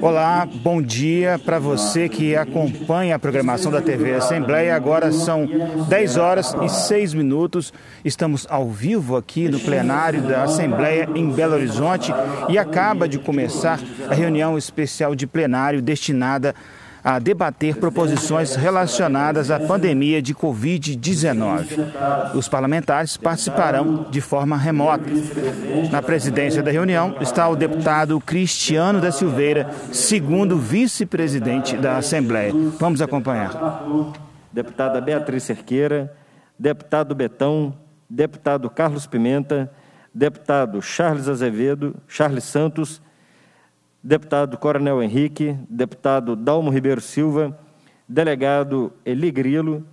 Olá, bom dia para você que acompanha a programação da TV Assembleia. Agora são 10 horas e 6 minutos. Estamos ao vivo aqui no plenário da Assembleia em Belo Horizonte e acaba de começar a reunião especial de plenário destinada debater proposições relacionadas à pandemia de Covid-19. Os parlamentares participarão de forma remota. Na presidência da reunião está o deputado Cristiano da Silveira, segundo vice-presidente da Assembleia. Vamos acompanhar. Deputada Beatriz Cerqueira, deputado Betão, deputado Carlos Pimenta, deputado Charles Azevedo, Charles Santos, deputado Coronel Henrique, deputado Dalmo Ribeiro Silva, delegado Eli Grilo,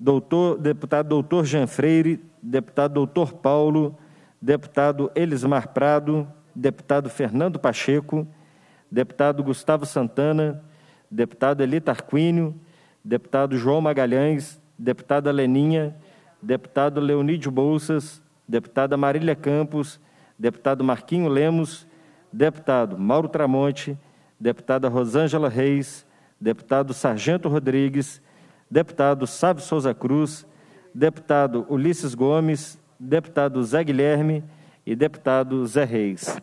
doutor, deputado doutor Jean Freire, deputado doutor Paulo, deputado Elismar Prado, deputado Fernando Pacheco, deputado Gustavo Santana, deputado Eli Tarquínio, deputado João Magalhães, deputada Leninha, deputado Leonídio Bolsas, deputada Marília Campos, deputado Marquinho Lemos, deputado Mauro Tramonte, deputada Rosângela Reis, deputado Sargento Rodrigues, deputado Sábio Souza Cruz, deputado Ulisses Gomes, deputado Zé Guilherme e deputado Zé Reis.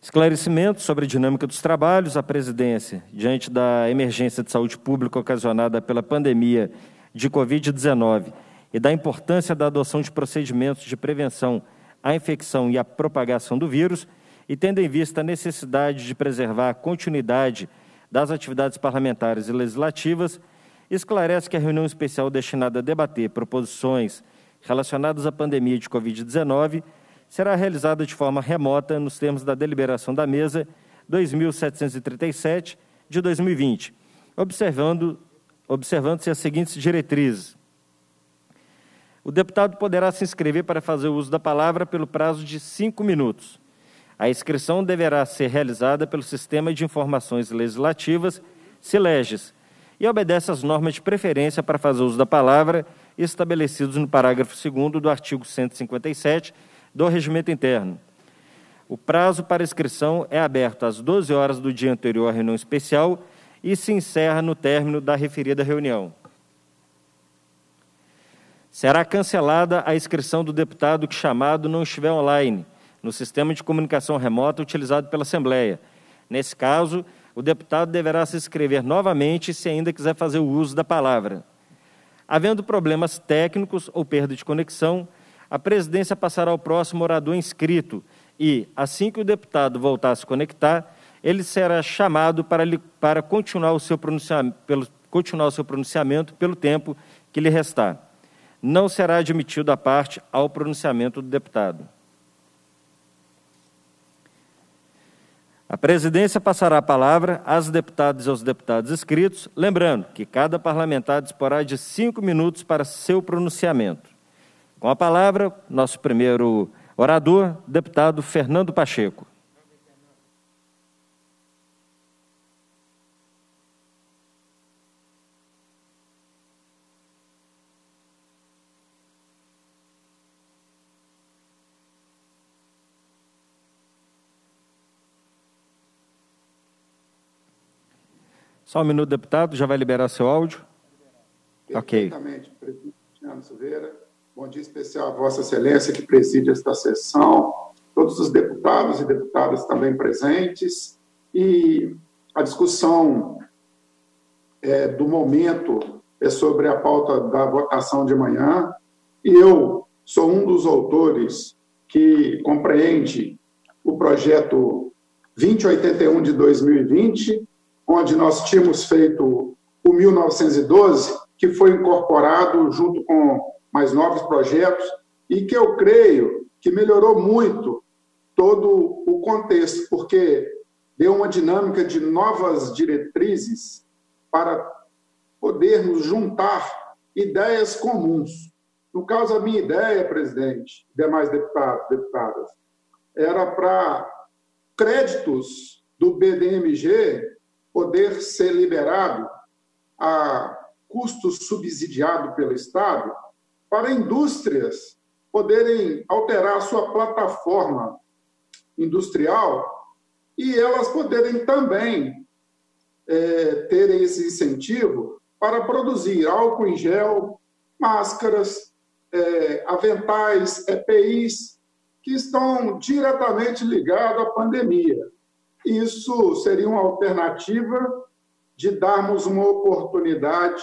Esclarecimento sobre a dinâmica dos trabalhos. A presidência, diante da emergência de saúde pública ocasionada pela pandemia de Covid-19 e da importância da adoção de procedimentos de prevenção a infecção e a propagação do vírus, e tendo em vista a necessidade de preservar a continuidade das atividades parlamentares e legislativas, esclarece que a reunião especial destinada a debater proposições relacionadas à pandemia de Covid-19 será realizada de forma remota nos termos da deliberação da mesa 2737 de 2020, observando observando-se as seguintes diretrizes: o deputado poderá se inscrever para fazer uso da palavra pelo prazo de cinco minutos. A inscrição deverá ser realizada pelo Sistema de Informações Legislativas, SILEGES, e obedece às normas de preferência para fazer uso da palavra estabelecidos no parágrafo 2 do artigo 157 do Regimento Interno. O prazo para inscrição é aberto às 12 horas do dia anterior à reunião especial e se encerra no término da referida reunião. Será cancelada a inscrição do deputado que chamado não estiver online no sistema de comunicação remota utilizado pela Assembleia. Nesse caso, o deputado deverá se inscrever novamente se ainda quiser fazer o uso da palavra. Havendo problemas técnicos ou perda de conexão, a presidência passará ao próximo orador inscrito e, assim que o deputado voltar a se conectar, ele será chamado para, para continuar, o seu pronunciamento, pelo, continuar o seu pronunciamento pelo tempo que lhe restar não será admitido a parte ao pronunciamento do deputado. A presidência passará a palavra às deputadas e aos deputados inscritos, lembrando que cada parlamentar disporá de cinco minutos para seu pronunciamento. Com a palavra, nosso primeiro orador, deputado Fernando Pacheco. Só um minuto, deputado, já vai liberar seu áudio? Ok. presidente Cristiano Silveira. Bom dia especial a Vossa Excelência que preside esta sessão, todos os deputados e deputadas também presentes, e a discussão é, do momento é sobre a pauta da votação de amanhã, e eu sou um dos autores que compreende o projeto 2081 de 2020, onde nós tínhamos feito o 1912, que foi incorporado junto com mais novos projetos, e que eu creio que melhorou muito todo o contexto, porque deu uma dinâmica de novas diretrizes para podermos juntar ideias comuns. No caso, a minha ideia, presidente, demais deputados, deputadas, era para créditos do BDMG poder ser liberado a custo subsidiado pelo Estado para indústrias poderem alterar sua plataforma industrial e elas poderem também é, terem esse incentivo para produzir álcool em gel, máscaras, é, aventais, EPIs, que estão diretamente ligados à pandemia. Isso seria uma alternativa de darmos uma oportunidade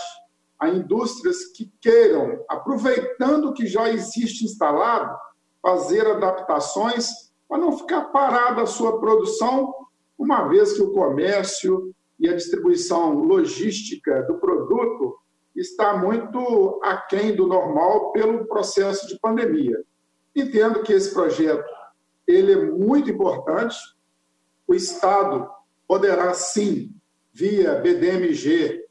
a indústrias que queiram, aproveitando o que já existe instalado, fazer adaptações para não ficar parada a sua produção, uma vez que o comércio e a distribuição logística do produto está muito aquém do normal pelo processo de pandemia. Entendo que esse projeto ele é muito importante. O Estado poderá sim, via BDMG,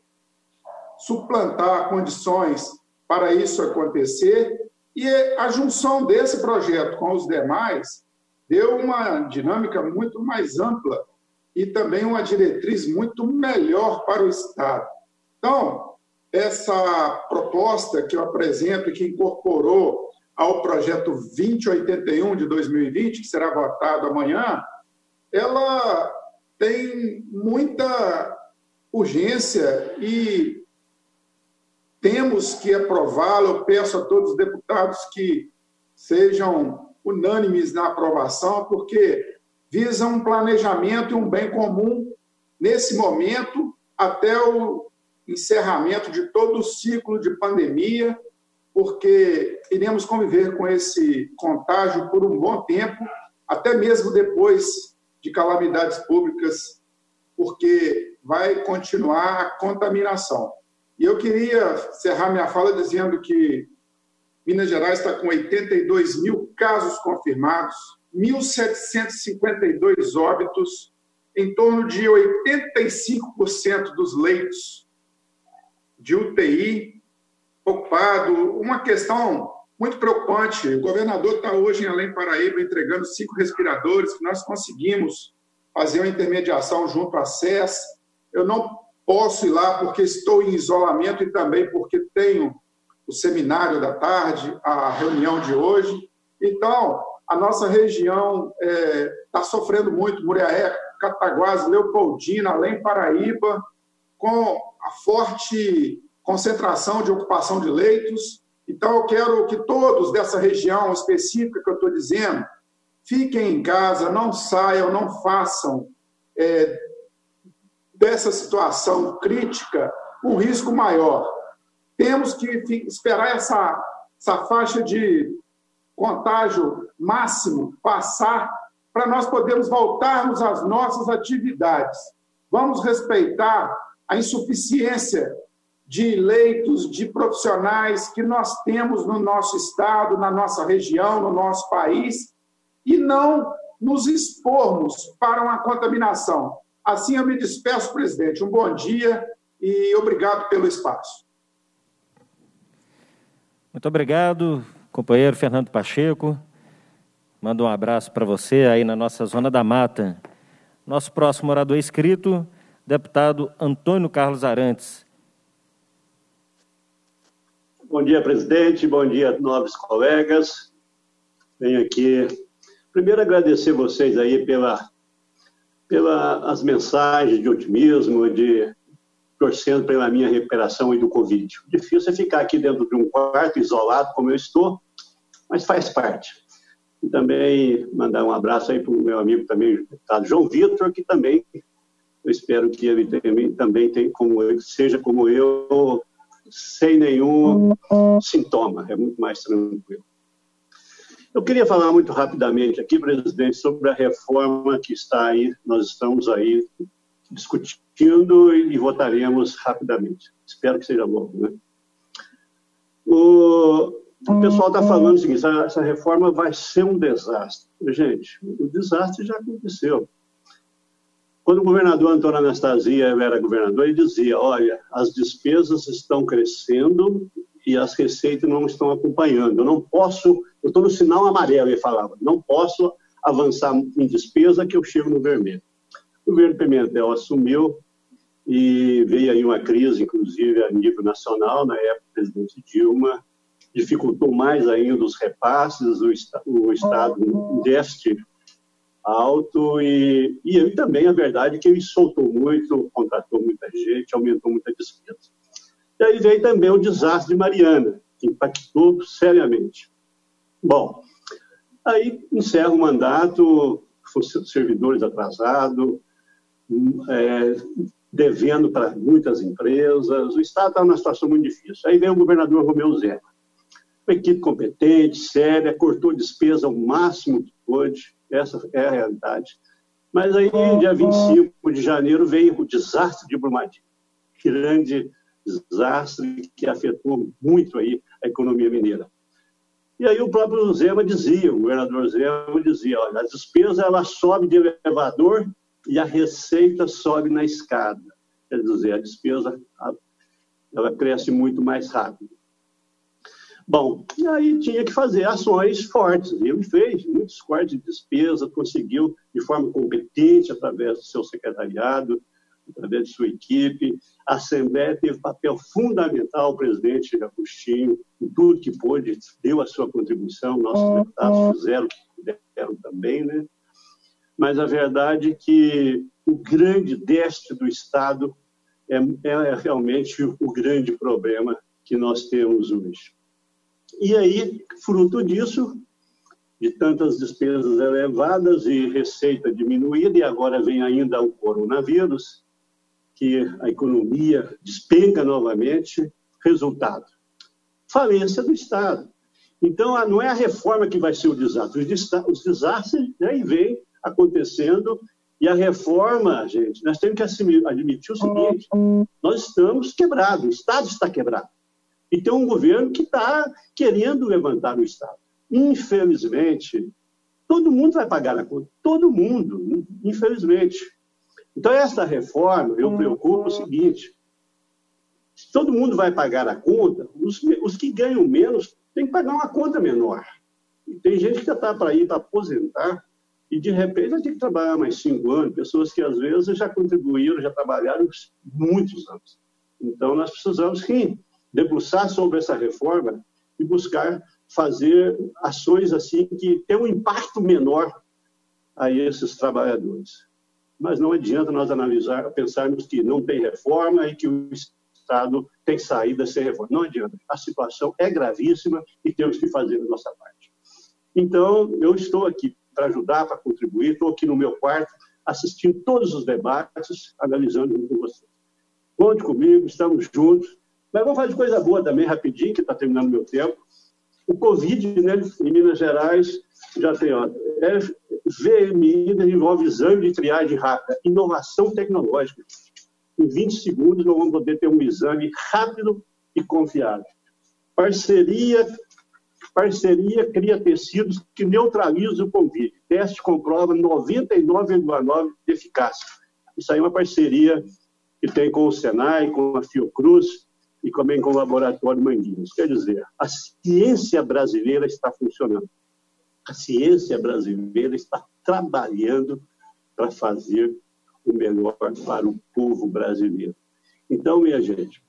suplantar condições para isso acontecer e a junção desse projeto com os demais deu uma dinâmica muito mais ampla e também uma diretriz muito melhor para o Estado. Então, essa proposta que eu apresento e que incorporou ao projeto 2081 de 2020, que será votado amanhã, ela tem muita urgência e temos que aprová-la. Eu peço a todos os deputados que sejam unânimes na aprovação, porque visa um planejamento e um bem comum nesse momento até o encerramento de todo o ciclo de pandemia, porque iremos conviver com esse contágio por um bom tempo, até mesmo depois de calamidades públicas, porque vai continuar a contaminação. E eu queria encerrar minha fala dizendo que Minas Gerais está com 82 mil casos confirmados, 1.752 óbitos, em torno de 85% dos leitos de UTI ocupado. Uma questão muito preocupante. O governador está hoje em Além Paraíba entregando cinco respiradores que nós conseguimos fazer uma intermediação junto à SES. Eu não posso ir lá porque estou em isolamento e também porque tenho o seminário da tarde, a reunião de hoje. Então, a nossa região está é, tá sofrendo muito, Muriaé, Cataguases, Leopoldina, além Paraíba, com a forte concentração de ocupação de leitos. Então, eu quero que todos dessa região específica que eu estou dizendo fiquem em casa, não saiam, não façam é, dessa situação crítica um risco maior. Temos que esperar essa, essa faixa de contágio máximo passar para nós podermos voltarmos às nossas atividades. Vamos respeitar a insuficiência de leitos, de profissionais que nós temos no nosso estado, na nossa região, no nosso país, e não nos expormos para uma contaminação. Assim eu me despeço, presidente. Um bom dia e obrigado pelo espaço. Muito obrigado companheiro Fernando Pacheco. Manda um abraço para você aí na nossa Zona da Mata. Nosso próximo orador inscrito, deputado Antônio Carlos Arantes. Bom dia, presidente. Bom dia, nobres colegas. Venho aqui primeiro agradecer vocês aí pela, pela as mensagens de otimismo, de torcendo pela minha recuperação e do Covid. O difícil é ficar aqui dentro de um quarto isolado, como eu estou, mas faz parte. E também mandar um abraço aí para o meu amigo também, deputado João Vitor, que também, eu espero que ele também, tem como seja como eu, sem nenhum sintoma, é muito mais tranquilo. Eu queria falar muito rapidamente aqui, presidente, sobre a reforma que está aí, nós estamos aí discutindo e votaremos rapidamente. Espero que seja bom. Né? O, o pessoal está falando o seguinte: essa, essa reforma vai ser um desastre. Gente, o desastre já aconteceu. Quando o governador Antônio Anastasia era governador, ele dizia: olha, as despesas estão crescendo e as receitas não estão acompanhando. Eu não posso, eu estou no sinal amarelo, ele falava, não posso avançar em despesa que eu chego no vermelho. O governo Pimentel assumiu e veio aí uma crise, inclusive a nível nacional, na época do presidente Dilma, dificultou mais ainda os repasses, o, o Estado déficit alto e, e também a verdade é que ele soltou muito, contratou muita gente, aumentou muita despesa. E aí veio também o desastre de Mariana, que impactou seriamente. Bom, aí encerra o mandato, servidores atrasados, é, devendo para muitas empresas, o Estado está numa situação muito difícil. Aí vem o governador Romeu Zema, uma equipe competente, séria, cortou despesa ao máximo que pôde, essa é a realidade. Mas aí, dia 25 de janeiro, veio o desastre de Brumadinho, grande desastre que afetou muito aí a economia mineira. E aí o próprio Zema dizia, o governador Zema dizia, olha, a despesa ela sobe de elevador e a receita sobe na escada. Quer dizer, a despesa ela cresce muito mais rápido. Bom, e aí tinha que fazer ações fortes. E ele fez muitos cortes de despesa, conseguiu de forma competente, através do seu secretariado, através de sua equipe. A Assembleia teve papel fundamental, o presidente Agostinho, em tudo que pôde, deu a sua contribuição, nossos deputados fizeram o que puderam também, né? Mas a verdade é que o grande déficit do Estado é, é realmente o grande problema que nós temos hoje. E aí, fruto disso, de tantas despesas elevadas e receita diminuída, e agora vem ainda o coronavírus, que a economia despenca novamente, resultado: falência do Estado. Então, não é a reforma que vai ser o desastre, os desastres aí vêm acontecendo, e a reforma, gente, nós temos que admitir o seguinte: nós estamos quebrados, o Estado está quebrado. E tem um governo que está querendo levantar o Estado. Infelizmente, todo mundo vai pagar a conta. Todo mundo, infelizmente. Então, essa reforma, eu preocupo o seguinte: se todo mundo vai pagar a conta, os, os que ganham menos têm que pagar uma conta menor. E tem gente que já está para ir para aposentar e, de repente, vai ter que trabalhar mais cinco anos. Pessoas que, às vezes, já contribuíram, já trabalharam muitos anos. Então, nós precisamos, sim, debruçar sobre essa reforma e buscar fazer ações assim que tenham um impacto menor a esses trabalhadores. Mas não adianta nós analisar, pensarmos que não tem reforma e que o Estado tem saída sem reforma. Não adianta. A situação é gravíssima e temos que fazer a nossa parte. Então, eu estou aqui para ajudar, para contribuir, estou aqui no meu quarto assistindo todos os debates, analisando com vocês. Conte comigo, estamos juntos mas vamos falar de coisa boa também, rapidinho, que está terminando meu tempo. O Covid, né, em Minas Gerais, já tem, ó, é, VMI envolve exame de triagem rápida, inovação tecnológica. Em 20 segundos, nós vamos poder ter um exame rápido e confiável. Parceria, parceria cria tecidos que neutralizam o Covid. Teste comprova 99,9% de eficácia. Isso aí é uma parceria que tem com o Senai, com a Fiocruz, e também com o Laboratório Manguinhos. Quer dizer, a ciência brasileira está funcionando. A ciência brasileira está trabalhando para fazer o melhor para o povo brasileiro. Então, minha gente,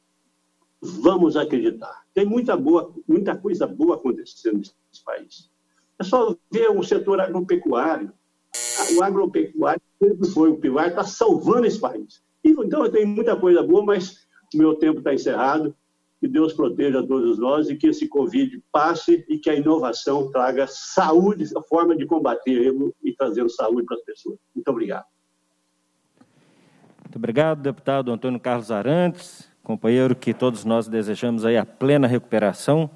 vamos acreditar. Tem muita, boa, muita coisa boa acontecendo nesse país. É só ver o setor agropecuário. O agropecuário sempre foi o pilar, está salvando esse país. Então, tem muita coisa boa, mas o meu tempo está encerrado. Que Deus proteja todos nós e que esse Covid passe e que a inovação traga saúde, a forma de combater e trazendo saúde para as pessoas. Muito obrigado. Muito obrigado, deputado Antônio Carlos Arantes, companheiro que todos nós desejamos aí a plena recuperação,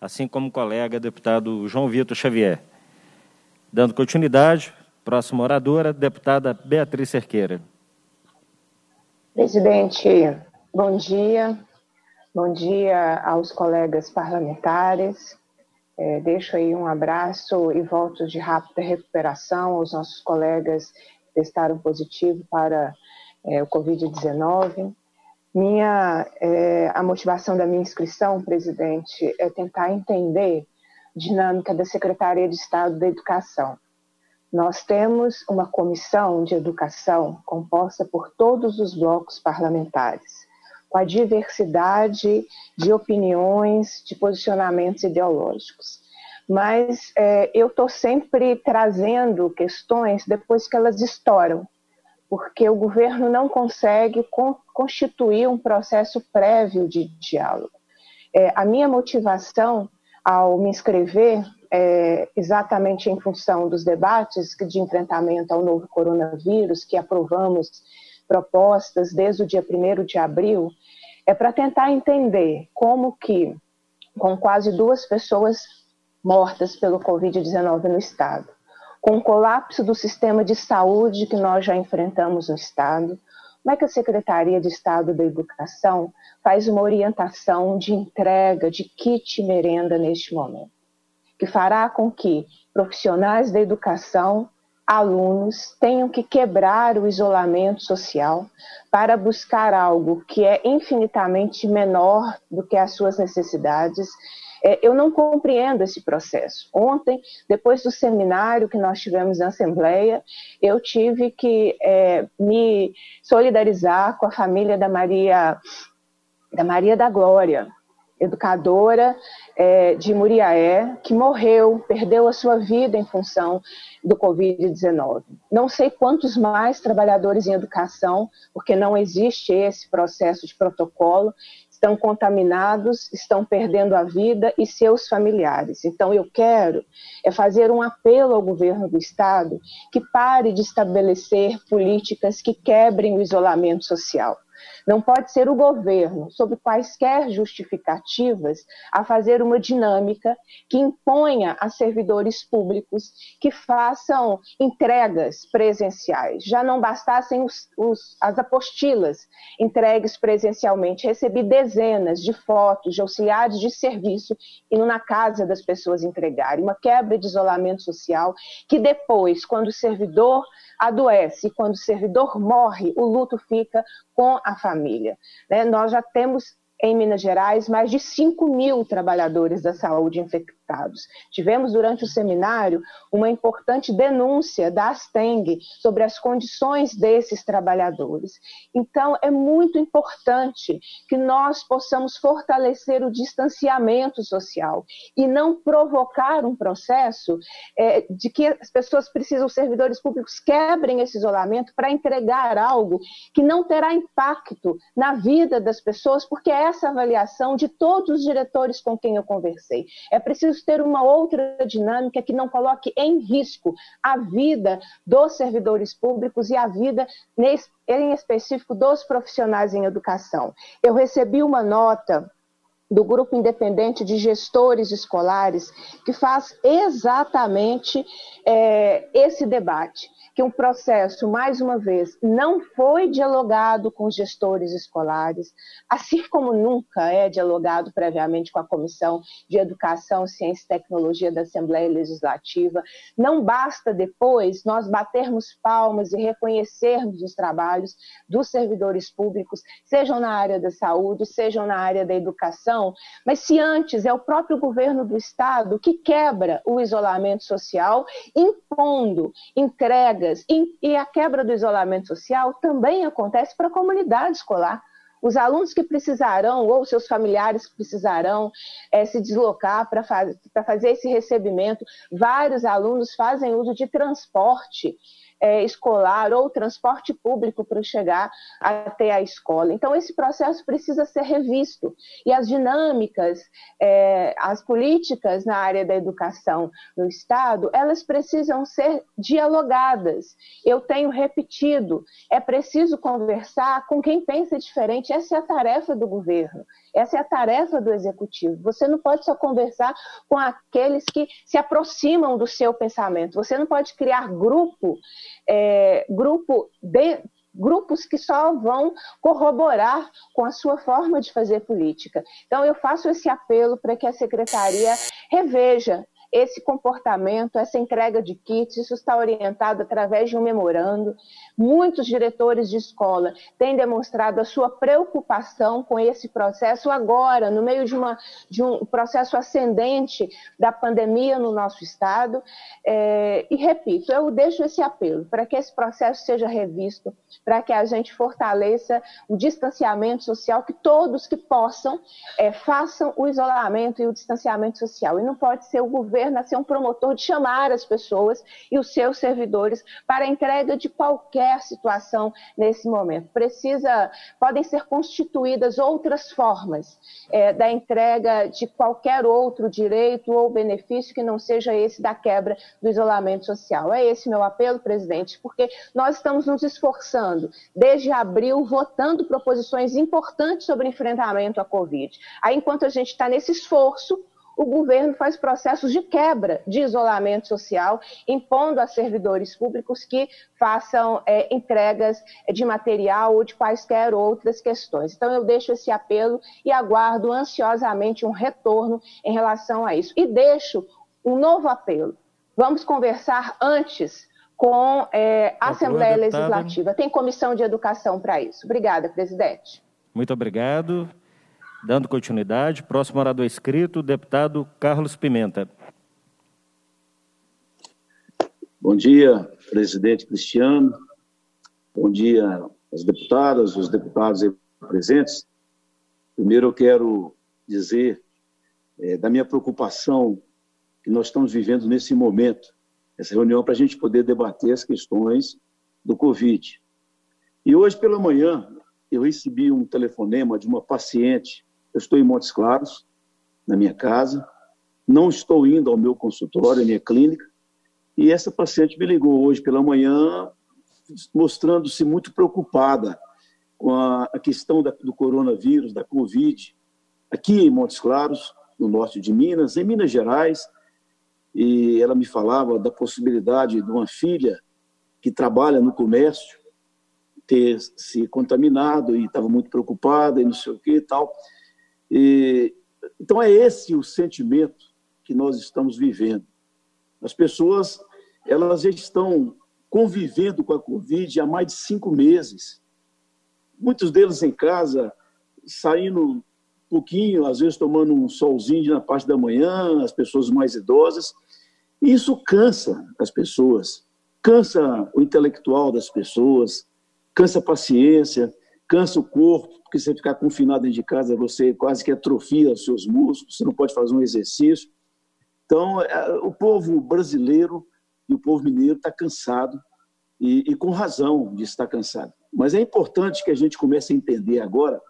assim como o colega deputado João Vitor Xavier. Dando continuidade, próxima oradora, deputada Beatriz Cerqueira. Presidente, Bom dia, bom dia aos colegas parlamentares. É, deixo aí um abraço e votos de rápida recuperação aos nossos colegas que testaram positivo para é, o Covid-19. Minha, é, a motivação da minha inscrição, presidente, é tentar entender a dinâmica da Secretaria de Estado da Educação. Nós temos uma comissão de educação composta por todos os blocos parlamentares com a diversidade de opiniões, de posicionamentos ideológicos. Mas é, eu estou sempre trazendo questões depois que elas estouram, porque o governo não consegue constituir um processo prévio de diálogo. É, a minha motivação ao me inscrever é, exatamente em função dos debates de enfrentamento ao novo coronavírus, que aprovamos propostas desde o dia 1 de abril, é para tentar entender como que, com quase duas pessoas mortas pelo Covid-19 no Estado, com o colapso do sistema de saúde que nós já enfrentamos no Estado, como é que a Secretaria de Estado da Educação faz uma orientação de entrega de kit merenda neste momento? que fará com que profissionais da educação, alunos, tenham que quebrar o isolamento social para buscar algo que é infinitamente menor do que as suas necessidades. É, eu não compreendo esse processo. Ontem, depois do seminário que nós tivemos na Assembleia, eu tive que é, me solidarizar com a família da Maria da Maria da Glória, educadora é, de Muriaé, que morreu, perdeu a sua vida em função do Covid-19. Não sei quantos mais trabalhadores em educação, porque não existe esse processo de protocolo, estão contaminados, estão perdendo a vida e seus familiares. Então, eu quero é fazer um apelo ao governo do Estado que pare de estabelecer políticas que quebrem o isolamento social não pode ser o governo, sob quaisquer justificativas, a fazer uma dinâmica que imponha a servidores públicos que façam entregas presenciais. Já não bastassem os, os, as apostilas entregues presencialmente. Recebi dezenas de fotos de auxiliares de serviço indo na casa das pessoas entregarem. Uma quebra de isolamento social que depois, quando o servidor adoece, quando o servidor morre, o luto fica com a família. Né? Nós já temos em Minas Gerais mais de 5 mil trabalhadores da saúde infectados Tivemos durante o seminário uma importante denúncia da Asteng sobre as condições desses trabalhadores. Então, é muito importante que nós possamos fortalecer o distanciamento social e não provocar um processo é, de que as pessoas precisam, os servidores públicos quebrem esse isolamento para entregar algo que não terá impacto na vida das pessoas, porque é essa avaliação de todos os diretores com quem eu conversei. É preciso ter uma outra dinâmica que não coloque em risco a vida dos servidores públicos e a vida, em específico, dos profissionais em educação. Eu recebi uma nota do Grupo Independente de Gestores Escolares, que faz exatamente é, esse debate que um processo, mais uma vez, não foi dialogado com os gestores escolares, assim como nunca é dialogado previamente com a Comissão de Educação, Ciência e Tecnologia da Assembleia Legislativa. Não basta depois nós batermos palmas e reconhecermos os trabalhos dos servidores públicos, sejam na área da saúde, sejam na área da educação, mas se antes é o próprio governo do Estado que quebra o isolamento social, impondo entrega e, e a quebra do isolamento social também acontece para a comunidade escolar. Os alunos que precisarão, ou seus familiares que precisarão é, se deslocar para faz, fazer esse recebimento, vários alunos fazem uso de transporte é, escolar ou transporte público para chegar até a escola. Então, esse processo precisa ser revisto. E as dinâmicas, é, as políticas na área da educação no Estado, elas precisam ser dialogadas. Eu tenho repetido, é preciso conversar com quem pensa diferente. Essa é a tarefa do governo. Essa é a tarefa do executivo. Você não pode só conversar com aqueles que se aproximam do seu pensamento. Você não pode criar grupo, é, grupo de, grupos que só vão corroborar com a sua forma de fazer política. Então, eu faço esse apelo para que a secretaria reveja esse comportamento, essa entrega de kits, isso está orientado através de um memorando. Muitos diretores de escola têm demonstrado a sua preocupação com esse processo agora, no meio de, uma, de um processo ascendente da pandemia no nosso estado. É, e repito, eu deixo esse apelo para que esse processo seja revisto, para que a gente fortaleça o distanciamento social, que todos que possam é, façam o isolamento e o distanciamento social. E não pode ser o governo a ser um promotor de chamar as pessoas e os seus servidores para a entrega de qualquer situação nesse momento. Precisa, podem ser constituídas outras formas é, da entrega de qualquer outro direito ou benefício que não seja esse da quebra do isolamento social. É esse meu apelo, presidente, porque nós estamos nos esforçando desde abril, votando proposições importantes sobre enfrentamento à Covid. Aí, enquanto a gente está nesse esforço, o governo faz processos de quebra de isolamento social, impondo a servidores públicos que façam é, entregas de material ou de quaisquer outras questões. Então, eu deixo esse apelo e aguardo ansiosamente um retorno em relação a isso. E deixo um novo apelo. Vamos conversar antes com é, a Assembleia Legislativa. Tem comissão de educação para isso. Obrigada, presidente. Muito obrigado. Dando continuidade, próximo orador escrito, deputado Carlos Pimenta. Bom dia, presidente Cristiano. Bom dia às deputadas, os deputados presentes. Primeiro, eu quero dizer é, da minha preocupação que nós estamos vivendo nesse momento, essa reunião para a gente poder debater as questões do Covid. E hoje pela manhã eu recebi um telefonema de uma paciente eu estou em Montes Claros, na minha casa, não estou indo ao meu consultório, à minha clínica, e essa paciente me ligou hoje pela manhã, mostrando-se muito preocupada com a, questão da, do coronavírus, da Covid, aqui em Montes Claros, no norte de Minas, em Minas Gerais, e ela me falava da possibilidade de uma filha que trabalha no comércio ter se contaminado e estava muito preocupada e não sei o que e tal. E, então, é esse o sentimento que nós estamos vivendo. As pessoas elas já estão convivendo com a Covid há mais de cinco meses. Muitos deles em casa, saindo um pouquinho, às vezes tomando um solzinho na parte da manhã, as pessoas mais idosas. E isso cansa as pessoas, cansa o intelectual das pessoas, cansa a paciência, cansa o corpo, porque você ficar confinado dentro de casa, você quase que atrofia os seus músculos, você não pode fazer um exercício. Então, é, o povo brasileiro e o povo mineiro está cansado, e, e com razão de estar cansado. Mas é importante que a gente comece a entender agora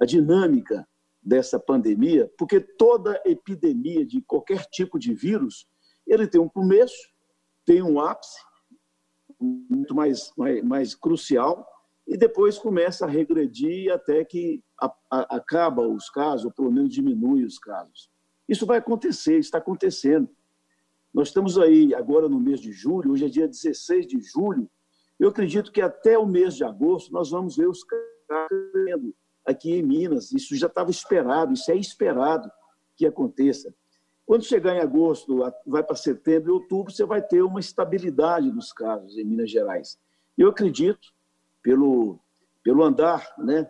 a dinâmica dessa pandemia, porque toda epidemia de qualquer tipo de vírus, ele tem um começo, tem um ápice, muito mais, mais, mais crucial, e depois começa a regredir até que a, a, acaba os casos, ou pelo menos diminui os casos. Isso vai acontecer, está acontecendo. Nós estamos aí agora no mês de julho, hoje é dia 16 de julho, eu acredito que até o mês de agosto nós vamos ver os casos aqui em Minas. Isso já estava esperado, isso é esperado que aconteça. Quando chegar em agosto, vai para setembro e outubro, você vai ter uma estabilidade dos casos em Minas Gerais. Eu acredito pelo, pelo andar né,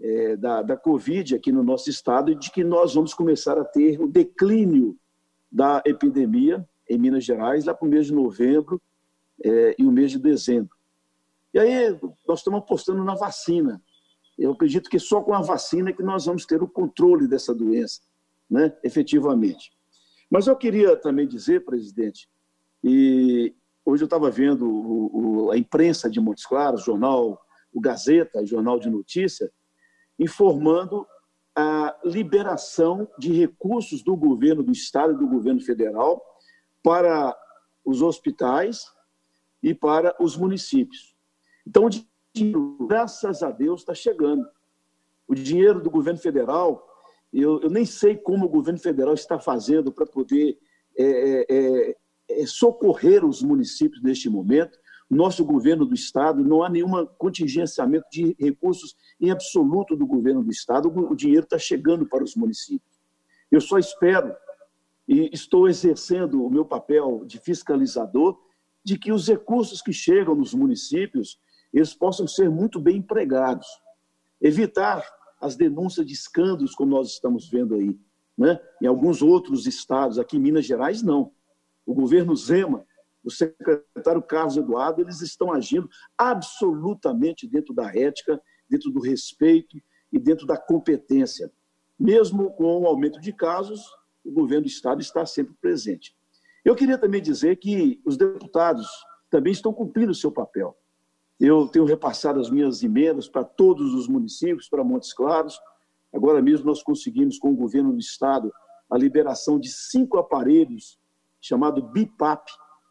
é, da, da Covid aqui no nosso estado, de que nós vamos começar a ter o declínio da epidemia em Minas Gerais, lá para o mês de novembro é, e o mês de dezembro. E aí nós estamos apostando na vacina. Eu acredito que só com a vacina é que nós vamos ter o controle dessa doença, né, efetivamente. Mas eu queria também dizer, presidente, e Hoje eu estava vendo o, o, a imprensa de Montes Claros, jornal, o Gazeta, jornal de notícia, informando a liberação de recursos do governo do estado e do governo federal para os hospitais e para os municípios. Então, o dinheiro, graças a Deus, está chegando. O dinheiro do governo federal, eu, eu, nem sei como o governo federal está fazendo para poder é, é, é, socorrer os municípios neste momento. Nosso governo do Estado, não há nenhum contingenciamento de recursos em absoluto do governo do Estado, o dinheiro está chegando para os municípios. Eu só espero e estou exercendo o meu papel de fiscalizador de que os recursos que chegam nos municípios eles possam ser muito bem empregados, evitar as denúncias de escândalos como nós estamos vendo aí, né? Em alguns outros estados, aqui em Minas Gerais não. O governo Zema, o secretário Carlos Eduardo, eles estão agindo absolutamente dentro da ética, dentro do respeito e dentro da competência. Mesmo com o aumento de casos, o governo do Estado está sempre presente. Eu queria também dizer que os deputados também estão cumprindo o seu papel. Eu tenho repassado as minhas emendas para todos os municípios, para Montes Claros. Agora mesmo nós conseguimos, com o governo do Estado, a liberação de cinco aparelhos, chamado BIPAP.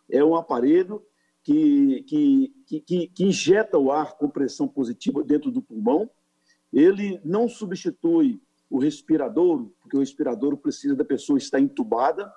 É um aparelho que, que, que, que injeta o ar com pressão positiva dentro do pulmão. Ele não substitui o respirador, porque o respirador precisa da pessoa estar entubada.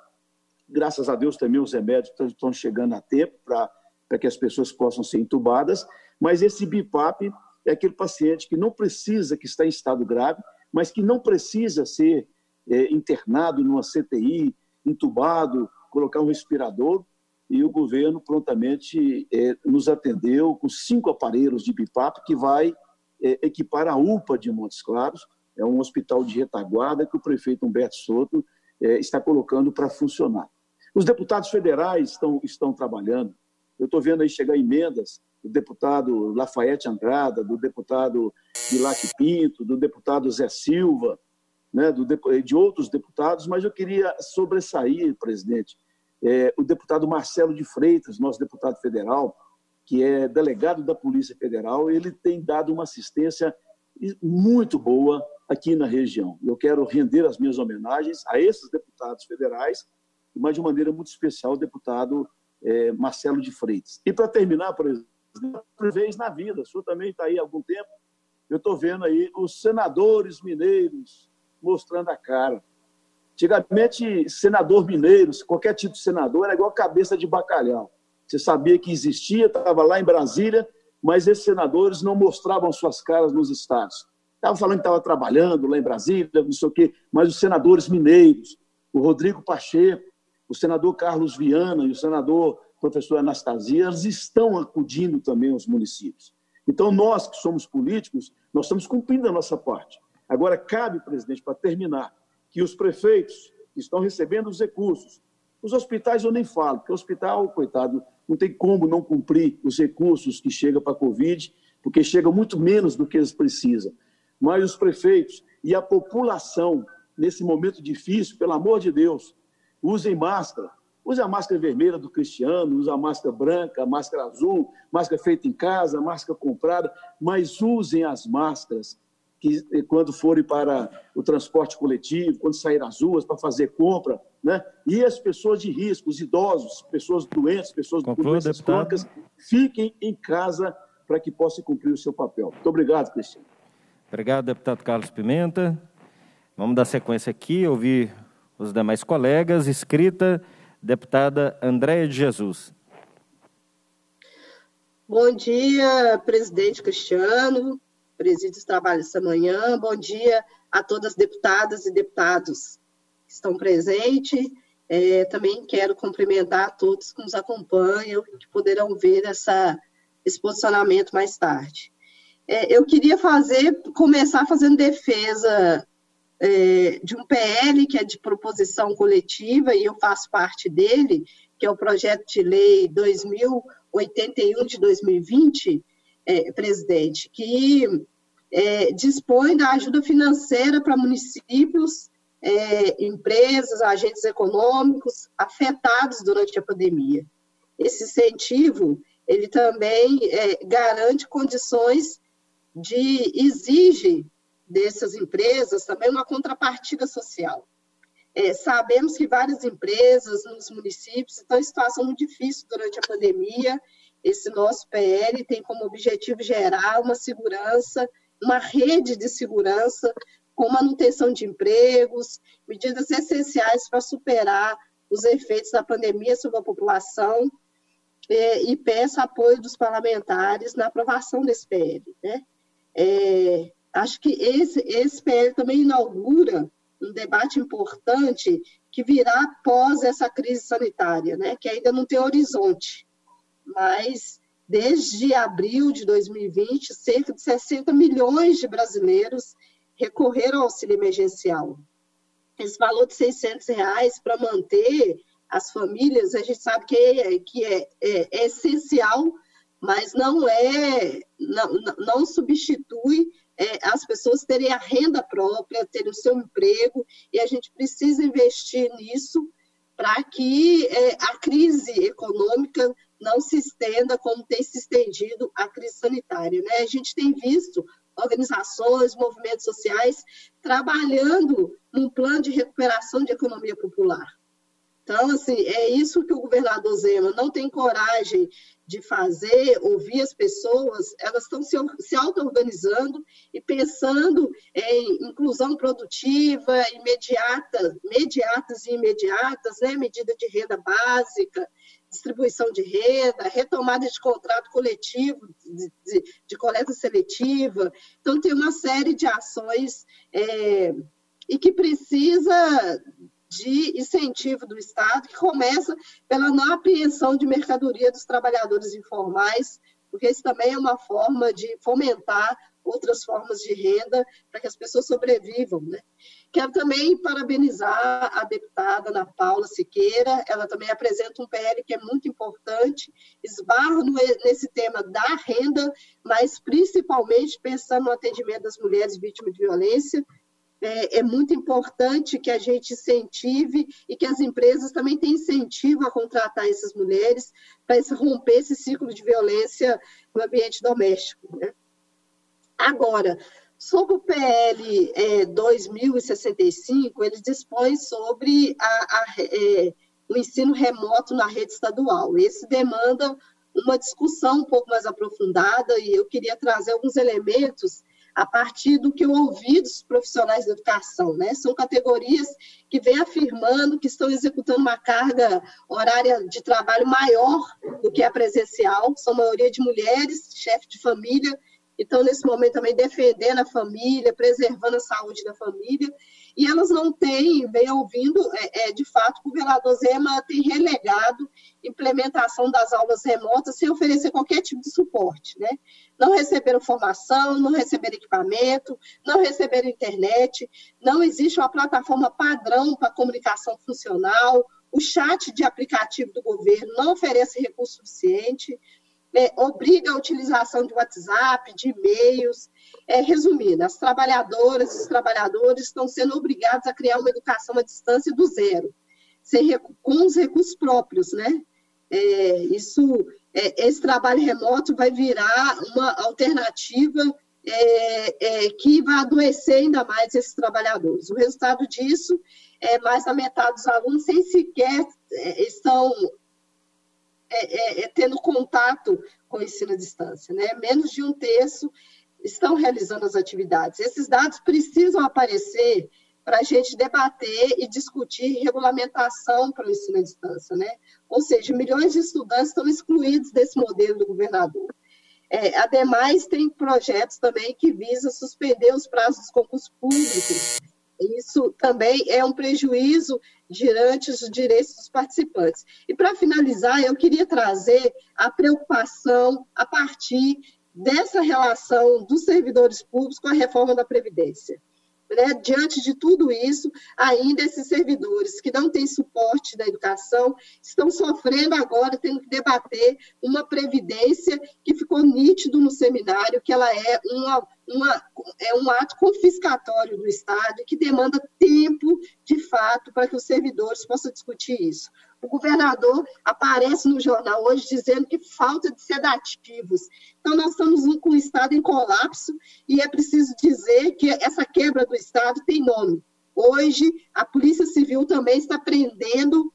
Graças a Deus também os remédios estão chegando a tempo para que as pessoas possam ser entubadas, mas esse BIPAP é aquele paciente que não precisa, que está em estado grave, mas que não precisa ser é, internado numa CTI, entubado, colocar um respirador, e o governo prontamente é, nos atendeu com cinco aparelhos de BIPAP que vai é, equipar a UPA de Montes Claros, é um hospital de retaguarda que o prefeito Humberto Soto é, está colocando para funcionar. Os deputados federais estão, estão trabalhando. Eu estou vendo aí chegar emendas do deputado Lafayette Andrada, do deputado Ilac Pinto, do deputado Zé Silva, né, do, de outros deputados, mas eu queria sobressair, presidente, é, o deputado Marcelo de Freitas, nosso deputado federal, que é delegado da Polícia Federal, ele tem dado uma assistência muito boa aqui na região. Eu quero render as minhas homenagens a esses deputados federais, mas de maneira muito especial o deputado é, Marcelo de Freitas. E para terminar, presidente, por vez na vida, o senhor também está aí há algum tempo, eu estou vendo aí os senadores mineiros mostrando a cara. Antigamente, senador mineiro, qualquer tipo de senador, era igual cabeça de bacalhau. Você sabia que existia, estava lá em Brasília, mas esses senadores não mostravam suas caras nos estados. Estavam falando que estava trabalhando lá em Brasília, não sei o quê, mas os senadores mineiros, o Rodrigo Pacheco, o senador Carlos Viana e o senador professor Anastasia, eles estão acudindo também aos municípios. Então, nós que somos políticos, nós estamos cumprindo a nossa parte. Agora, cabe, presidente, para terminar, que os prefeitos que estão recebendo os recursos, os hospitais eu nem falo, porque o hospital, coitado, não tem como não cumprir os recursos que chegam para a Covid, porque chegam muito menos do que eles precisam. Mas os prefeitos e a população, nesse momento difícil, pelo amor de Deus, usem máscara. Use a máscara vermelha do Cristiano, use a máscara branca, a máscara azul, máscara feita em casa, máscara comprada, mas usem as máscaras que eh, quando forem para o transporte coletivo, quando sair às ruas para fazer compra, né? E as pessoas de risco, os idosos, pessoas doentes, pessoas com doenças crônicas, fiquem em casa para que possam cumprir o seu papel. Muito obrigado, Cristiano. Obrigado, deputado Carlos Pimenta. Vamos dar sequência aqui, ouvir os demais colegas. Escrita, deputada Andréia de Jesus. Bom dia, presidente Cristiano, presídio trabalha essa manhã. Bom dia a todas as deputadas e deputados que estão presentes. É, também quero cumprimentar a todos que nos acompanham e que poderão ver essa, esse posicionamento mais tarde. É, eu queria fazer, começar fazendo defesa é, de um PL que é de proposição coletiva e eu faço parte dele, que é o projeto de lei 2081 de 2020, é, presidente, que é, dispõe da ajuda financeira para municípios, é, empresas, agentes econômicos afetados durante a pandemia. Esse incentivo, ele também é, garante condições de, exige dessas empresas também uma contrapartida social. É, sabemos que várias empresas nos municípios estão em situação muito difícil durante a pandemia esse nosso PL tem como objetivo gerar uma segurança, uma rede de segurança com manutenção de empregos, medidas essenciais para superar os efeitos da pandemia sobre a população é, e peço apoio dos parlamentares na aprovação desse PL. Né? É, acho que esse, esse PL também inaugura um debate importante que virá após essa crise sanitária, né, que ainda não tem horizonte. Mas, desde abril de 2020, cerca de 60 milhões de brasileiros recorreram ao auxílio emergencial. Esse valor de 600 reais para manter as famílias, a gente sabe que é, que é, é, é essencial, mas não é, não, não substitui é, as pessoas terem a renda própria, terem o seu emprego, e a gente precisa investir nisso para que é, a crise econômica não se estenda como tem se estendido a crise sanitária. Né? A gente tem visto organizações, movimentos sociais trabalhando num plano de recuperação de economia popular. Então, assim, é isso que o governador Zema não tem coragem de fazer, ouvir as pessoas, elas estão se, se auto-organizando e pensando em inclusão produtiva, imediata, imediatas e imediatas, né? medida de renda básica, distribuição de renda, retomada de contrato coletivo, de, de, de coleta seletiva. Então, tem uma série de ações é, e que precisa de incentivo do Estado, que começa pela não apreensão de mercadoria dos trabalhadores informais, porque isso também é uma forma de fomentar outras formas de renda para que as pessoas sobrevivam. Né? Quero também parabenizar a deputada Ana Paula Siqueira, ela também apresenta um PL que é muito importante, esbarra nesse tema da renda, mas principalmente pensando no atendimento das mulheres vítimas de violência, é, é, muito importante que a gente incentive e que as empresas também tenham incentivo a contratar essas mulheres para romper esse ciclo de violência no ambiente doméstico. Né? Agora, sobre o PL é, 2065, ele dispõe sobre a, a, é, o ensino remoto na rede estadual. Esse demanda uma discussão um pouco mais aprofundada e eu queria trazer alguns elementos a partir do que eu ouvi dos profissionais da educação, né? São categorias que vêm afirmando que estão executando uma carga horária de trabalho maior do que a presencial, são maioria de mulheres, chefe de família, então, nesse momento, também defendendo a família, preservando a saúde da família, e elas não têm, vem ouvindo, é, é, de fato, o governador Zema tem relegado implementação das aulas remotas sem oferecer qualquer tipo de suporte, né? Não receberam formação, não receberam equipamento, não receberam internet, não existe uma plataforma padrão para comunicação funcional, o chat de aplicativo do governo não oferece recurso suficiente, é, obriga a utilização de WhatsApp, de e-mails. É, resumindo, as trabalhadoras e os trabalhadores estão sendo obrigados a criar uma educação à distância do zero, sem, com os recursos próprios, né? É, isso, é, esse trabalho remoto vai virar uma alternativa é, é, que vai adoecer ainda mais esses trabalhadores. O resultado disso é mais da metade dos alunos sem sequer estão é, é, é, tendo contato com o ensino à distância. Né? Menos de um terço estão realizando as atividades. Esses dados precisam aparecer para a gente debater e discutir regulamentação para o ensino à distância. Né? Ou seja, milhões de estudantes estão excluídos desse modelo do governador. É, ademais, tem projetos também que visam suspender os prazos dos concursos públicos isso também é um prejuízo diante dos direitos dos participantes. E para finalizar, eu queria trazer a preocupação a partir dessa relação dos servidores públicos com a reforma da Previdência. Né? Diante de tudo isso, ainda esses servidores que não têm suporte da educação estão sofrendo agora, tendo que debater uma previdência que ficou nítido no seminário, que ela é, uma, uma, é um ato confiscatório do Estado que demanda tempo, de fato, para que os servidores possam discutir isso. O governador aparece no jornal hoje dizendo que falta de sedativos. Então, nós estamos com o Estado em colapso e é preciso dizer que essa quebra do Estado tem nome. Hoje, a Polícia Civil também está prendendo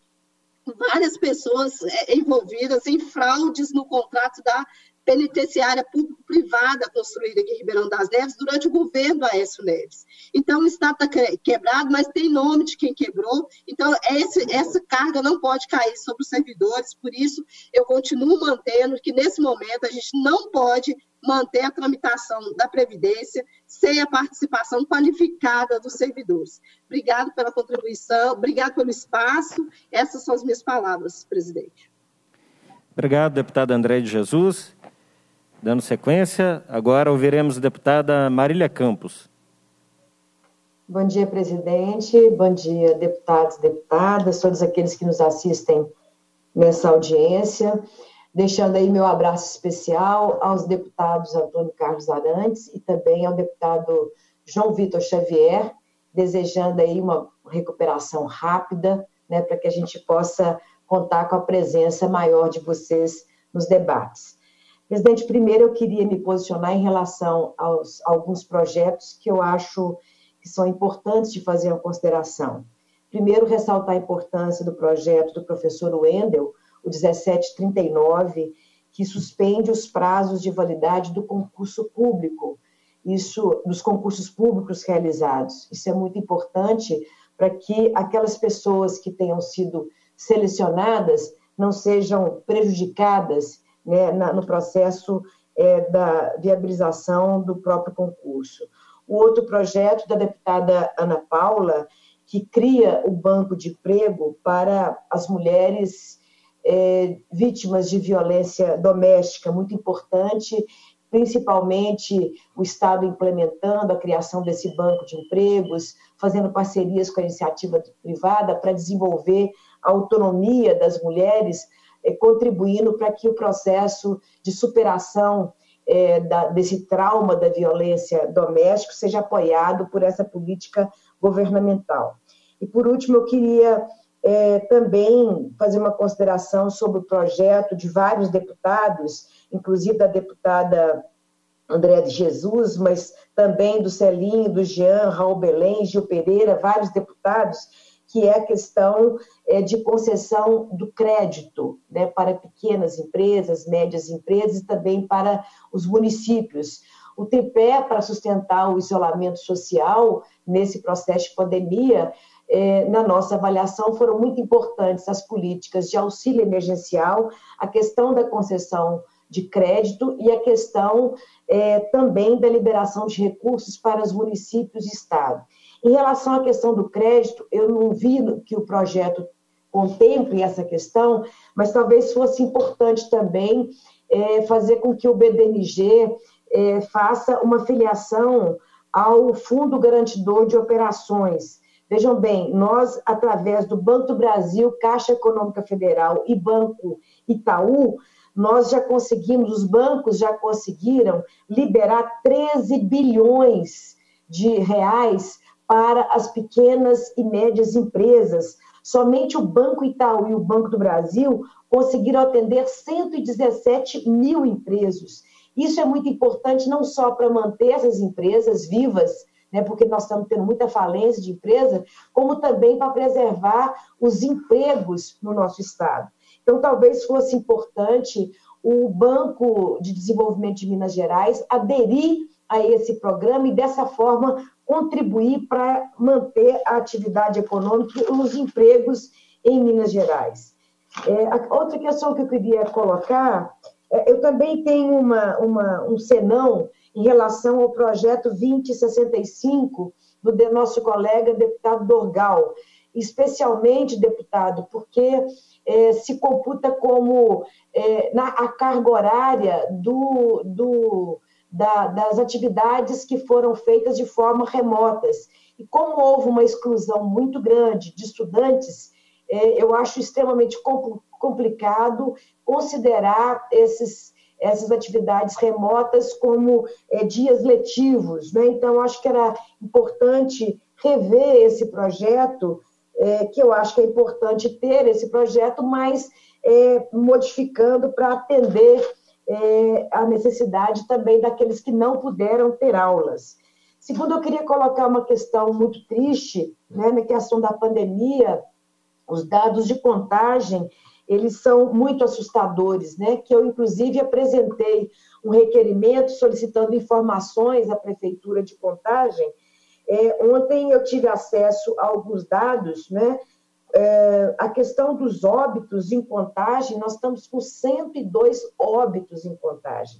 várias pessoas é, envolvidas em fraudes no contrato da penitenciária privada construída aqui em Ribeirão das Neves durante o governo Aécio Neves. Então, o Estado está quebrado, mas tem nome de quem quebrou. Então, esse, essa carga não pode cair sobre os servidores. Por isso, eu continuo mantendo que, nesse momento, a gente não pode manter a tramitação da Previdência sem a participação qualificada dos servidores. Obrigado pela contribuição, obrigado pelo espaço. Essas são as minhas palavras, presidente. Obrigado, deputada André de Jesus. Dando sequência, agora ouviremos a deputada Marília Campos. Bom dia, presidente. Bom dia, deputados e deputadas, todos aqueles que nos assistem nessa audiência. Deixando aí meu abraço especial aos deputados Antônio Carlos Arantes e também ao deputado João Vitor Xavier, desejando aí uma recuperação rápida, né, para que a gente possa contar com a presença maior de vocês nos debates. Presidente, primeiro eu queria me posicionar em relação aos alguns projetos que eu acho que são importantes de fazer uma consideração. Primeiro, ressaltar a importância do projeto do professor Wendel, o 1739, que suspende os prazos de validade do concurso público, isso dos concursos públicos realizados. Isso é muito importante para que aquelas pessoas que tenham sido selecionadas não sejam prejudicadas né, na, no processo é, da viabilização do próprio concurso. O outro projeto da deputada Ana Paula, que cria o banco de emprego para as mulheres é, vítimas de violência doméstica, muito importante, principalmente o Estado implementando a criação desse banco de empregos, fazendo parcerias com a iniciativa privada para desenvolver a autonomia das mulheres contribuindo para que o processo de superação é, da, desse trauma da violência doméstica seja apoiado por essa política governamental. E, por último, eu queria é, também fazer uma consideração sobre o projeto de vários deputados, inclusive da deputada Andréa de Jesus, mas também do Celinho, do Jean, Raul Belém, Gil Pereira, vários deputados que é a questão é, de concessão do crédito né, para pequenas empresas, médias empresas e também para os municípios. O tripé para sustentar o isolamento social nesse processo de pandemia, é, na nossa avaliação, foram muito importantes as políticas de auxílio emergencial, a questão da concessão de crédito e a questão é, também da liberação de recursos para os municípios e Estado. Em relação à questão do crédito, eu não vi que o projeto contemple essa questão, mas talvez fosse importante também é, fazer com que o BDNG é, faça uma filiação ao Fundo Garantidor de Operações. Vejam bem, nós, através do Banco do Brasil, Caixa Econômica Federal e Banco Itaú, nós já conseguimos, os bancos já conseguiram liberar 13 bilhões de reais para as pequenas e médias empresas. Somente o Banco Itaú e o Banco do Brasil conseguiram atender 117 mil empresas. Isso é muito importante não só para manter essas empresas vivas, né, porque nós estamos tendo muita falência de empresa, como também para preservar os empregos no nosso Estado. Então, talvez fosse importante o Banco de Desenvolvimento de Minas Gerais aderir a esse programa e, dessa forma, contribuir para manter a atividade econômica e os empregos em Minas Gerais. É, outra questão que eu queria colocar, é, eu também tenho uma, uma, um senão em relação ao projeto 2065 do nosso colega deputado Dorgal, especialmente, deputado, porque é, se computa como é, na, a carga horária do, do da, das atividades que foram feitas de forma remotas. E como houve uma exclusão muito grande de estudantes, é, eu acho extremamente complicado considerar esses, essas atividades remotas como é, dias letivos. Né? Então, acho que era importante rever esse projeto, é, que eu acho que é importante ter esse projeto, mas modificando para atender é, a necessidade também daqueles que não puderam ter aulas. Segundo, eu queria colocar uma questão muito triste, né, na questão da pandemia, os dados de contagem eles são muito assustadores, né? Que eu, inclusive, apresentei um requerimento solicitando informações à Prefeitura de Contagem. É, ontem eu tive acesso a alguns dados, né? É, a questão dos óbitos em contagem, nós estamos com 102 óbitos em contagem.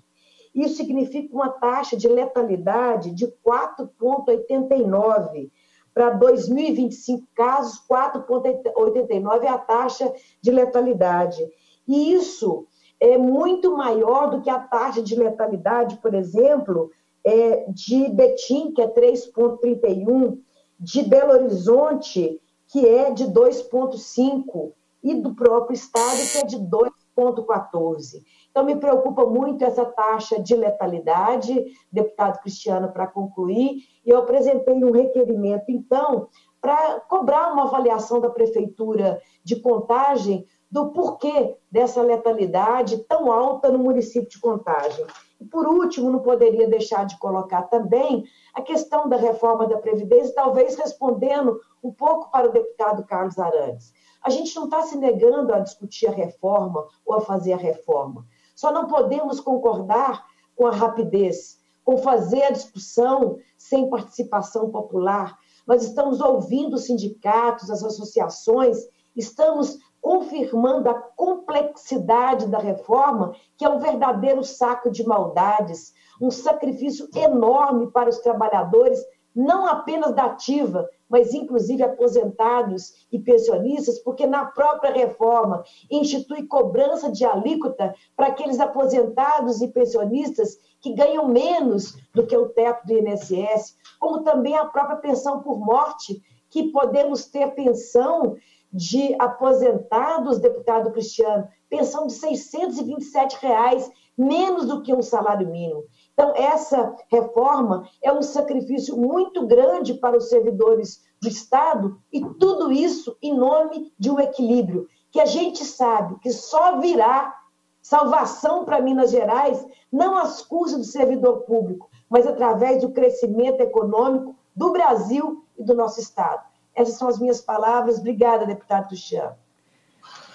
Isso significa uma taxa de letalidade de 4,89 para 2025 casos, 4,89 é a taxa de letalidade. E isso é muito maior do que a taxa de letalidade, por exemplo, é, de Betim, que é 3,31, de Belo Horizonte, que é de 2,5, e do próprio estado, que é de 2,14. Então, me preocupa muito essa taxa de letalidade, deputado Cristiano, para concluir, e eu apresentei um requerimento, então, para cobrar uma avaliação da Prefeitura de Contagem do porquê dessa letalidade tão alta no município de Contagem. E, por último, não poderia deixar de colocar também a questão da reforma da Previdência, talvez respondendo um pouco para o deputado Carlos Arantes. A gente não está se negando a discutir a reforma ou a fazer a reforma. Só não podemos concordar com a rapidez, com fazer a discussão sem participação popular. Nós estamos ouvindo os sindicatos, as associações, estamos confirmando a complexidade da reforma, que é um verdadeiro saco de maldades, um sacrifício enorme para os trabalhadores, não apenas da ativa, mas inclusive aposentados e pensionistas, porque na própria reforma institui cobrança de alíquota para aqueles aposentados e pensionistas que ganham menos do que o teto do INSS, como também a própria pensão por morte, que podemos ter pensão de aposentados, deputado Cristiano, pensão de 627 reais, menos do que um salário mínimo. Então, essa reforma é um sacrifício muito grande para os servidores do Estado e tudo isso em nome de um equilíbrio que a gente sabe que só virá salvação para Minas Gerais, não às custas do servidor público, mas através do crescimento econômico do Brasil e do nosso Estado. Essas são as minhas palavras. Obrigada, deputado Cristiano.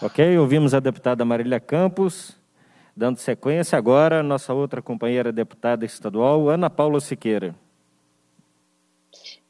Ok, ouvimos a deputada Marília Campos. Dando sequência agora, nossa outra companheira deputada estadual, Ana Paula Siqueira.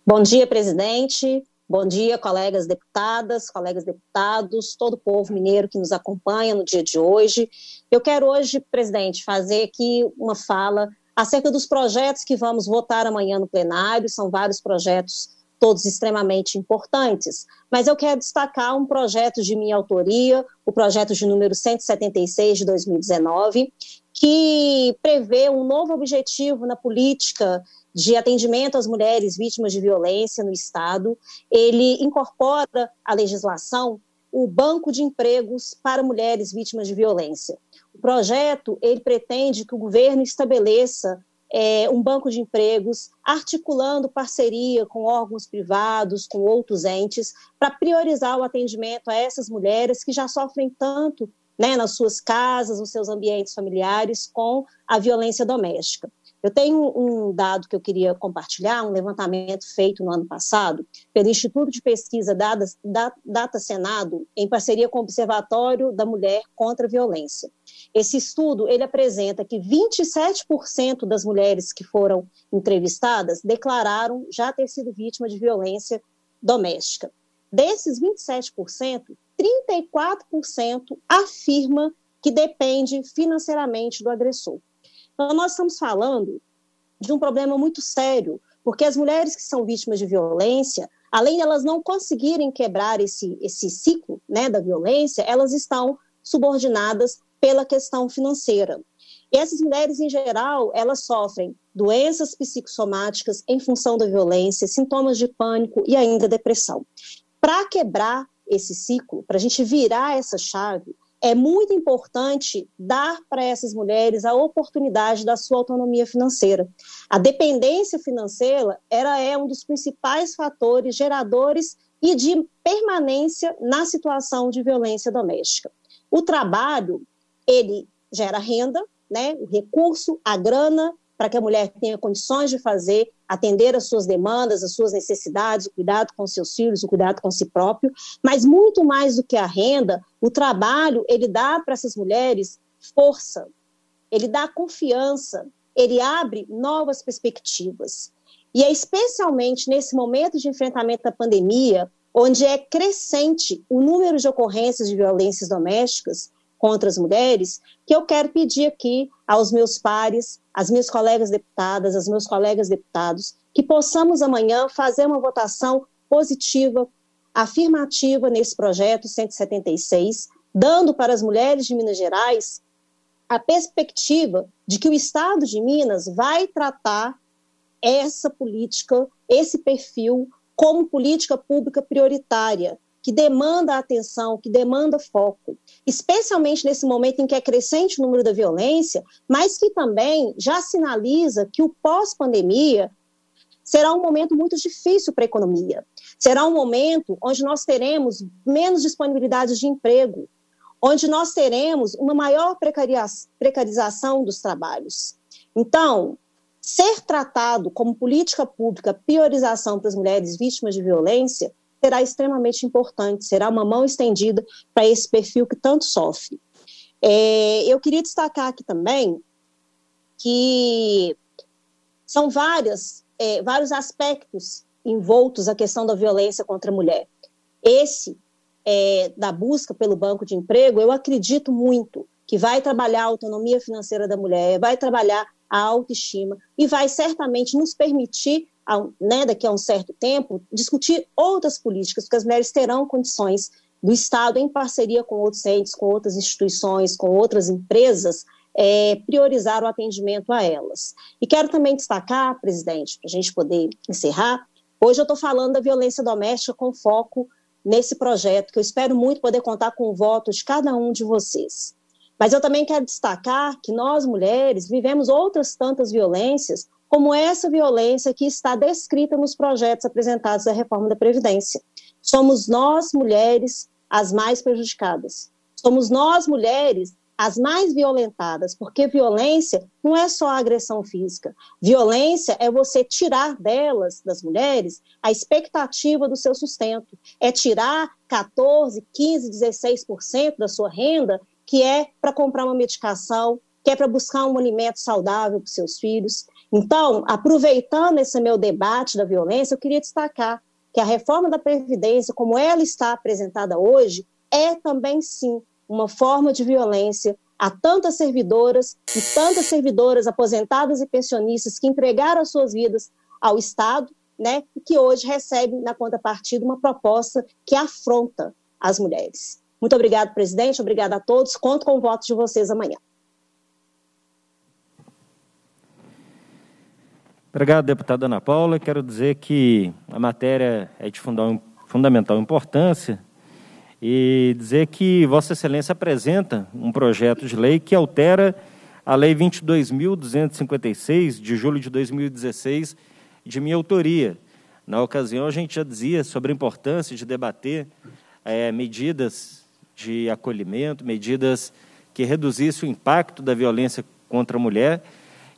Bom dia, presidente. Bom dia, colegas deputadas, colegas deputados, todo o povo mineiro que nos acompanha no dia de hoje. Eu quero hoje, presidente, fazer aqui uma fala acerca dos projetos que vamos votar amanhã no plenário. São vários projetos todos extremamente importantes, mas eu quero destacar um projeto de minha autoria, o projeto de número 176 de 2019, que prevê um novo objetivo na política de atendimento às mulheres vítimas de violência no Estado. Ele incorpora à legislação o banco de empregos para mulheres vítimas de violência. O projeto ele pretende que o governo estabeleça é, um banco de empregos, articulando parceria com órgãos privados, com outros entes, para priorizar o atendimento a essas mulheres que já sofrem tanto né, nas suas casas, nos seus ambientes familiares, com a violência doméstica. Eu tenho um dado que eu queria compartilhar, um levantamento feito no ano passado pelo Instituto de Pesquisa Data Senado, em parceria com o Observatório da Mulher contra a Violência. Esse estudo ele apresenta que 27% das mulheres que foram entrevistadas declararam já ter sido vítima de violência doméstica. Desses 27%, 34% afirma que depende financeiramente do agressor. Então, nós estamos falando de um problema muito sério, porque as mulheres que são vítimas de violência, além de elas não conseguirem quebrar esse, esse ciclo né, da violência, elas estão subordinadas pela questão financeira. E essas mulheres, em geral, elas sofrem doenças psicossomáticas em função da violência, sintomas de pânico e ainda depressão. Para quebrar esse ciclo, para a gente virar essa chave, é muito importante dar para essas mulheres a oportunidade da sua autonomia financeira. A dependência financeira ela é um dos principais fatores geradores e de permanência na situação de violência doméstica. O trabalho ele gera renda, né, o recurso, a grana para que a mulher tenha condições de fazer, atender às suas demandas, às suas necessidades, o cuidado com seus filhos, o cuidado com si próprio, mas muito mais do que a renda, o trabalho, ele dá para essas mulheres força, ele dá confiança, ele abre novas perspectivas. E é especialmente nesse momento de enfrentamento da pandemia, onde é crescente o número de ocorrências de violências domésticas contra as mulheres, que eu quero pedir aqui aos meus pares, às minhas colegas deputadas, aos meus colegas deputados, que possamos amanhã fazer uma votação positiva, afirmativa nesse projeto 176, dando para as mulheres de Minas Gerais a perspectiva de que o Estado de Minas vai tratar essa política, esse perfil, como política pública prioritária, que demanda atenção, que demanda foco, especialmente nesse momento em que é crescente o número da violência, mas que também já sinaliza que o pós-pandemia será um momento muito difícil para a economia. Será um momento onde nós teremos menos disponibilidade de emprego, onde nós teremos uma maior precarização dos trabalhos. Então, ser tratado como política pública, priorização para as mulheres vítimas de violência, será extremamente importante, será uma mão estendida para esse perfil que tanto sofre. É, eu queria destacar aqui também que são várias, é, vários aspectos envoltos a questão da violência contra a mulher. Esse é, da busca pelo banco de emprego, eu acredito muito que vai trabalhar a autonomia financeira da mulher, vai trabalhar a autoestima e vai certamente nos permitir, né, daqui a um certo tempo, discutir outras políticas, porque as mulheres terão condições do Estado, em parceria com outros entes, com outras instituições, com outras empresas, é, priorizar o atendimento a elas. E quero também destacar, presidente, para a gente poder encerrar, hoje eu estou falando da violência doméstica com foco nesse projeto, que eu espero muito poder contar com o voto de cada um de vocês. Mas eu também quero destacar que nós, mulheres, vivemos outras tantas violências, como essa violência que está descrita nos projetos apresentados da reforma da Previdência. Somos nós, mulheres, as mais prejudicadas. Somos nós, mulheres, as mais violentadas, porque violência não é só agressão física. Violência é você tirar delas, das mulheres, a expectativa do seu sustento. É tirar 14, 15, 16% da sua renda que é para comprar uma medicação, que é para buscar um alimento saudável para seus filhos. Então, aproveitando esse meu debate da violência, eu queria destacar que a reforma da Previdência, como ela está apresentada hoje, é também, sim, uma forma de violência a tantas servidoras e tantas servidoras aposentadas e pensionistas que entregaram as suas vidas ao Estado, né, e que hoje recebem na contrapartida uma proposta que afronta as mulheres. Muito obrigado, presidente. Obrigada a todos. Conto com o voto de vocês amanhã. Obrigado, deputada Ana Paula. Quero dizer que a matéria é de fundamental importância e dizer que Vossa Excelência apresenta um projeto de lei que altera a Lei 22.256, de julho de 2016, de minha autoria. Na ocasião, a gente já dizia sobre a importância de debater é, medidas de acolhimento, medidas que reduzissem o impacto da violência contra a mulher.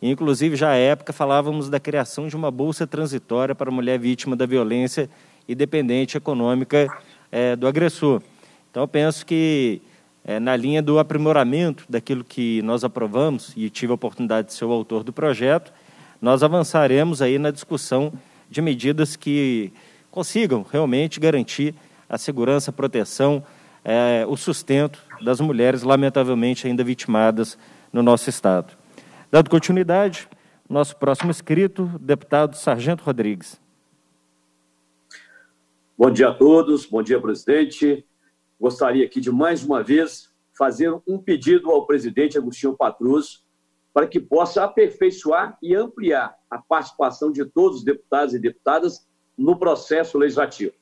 Inclusive, já à época, falávamos da criação de uma bolsa transitória para a mulher vítima da violência e dependente econômica é, do agressor. Então, penso que, é, na linha do aprimoramento daquilo que nós aprovamos, e tive a oportunidade de ser o autor do projeto, nós avançaremos aí na discussão de medidas que consigam realmente garantir a segurança, a proteção, é, o sustento das mulheres, lamentavelmente ainda vitimadas no nosso Estado. Dado continuidade, nosso próximo inscrito, deputado Sargento Rodrigues. Bom dia a todos, bom dia, presidente. Gostaria aqui de mais uma vez fazer um pedido ao presidente Agostinho Patrus para que possa aperfeiçoar e ampliar a participação de todos os deputados e deputadas no processo legislativo.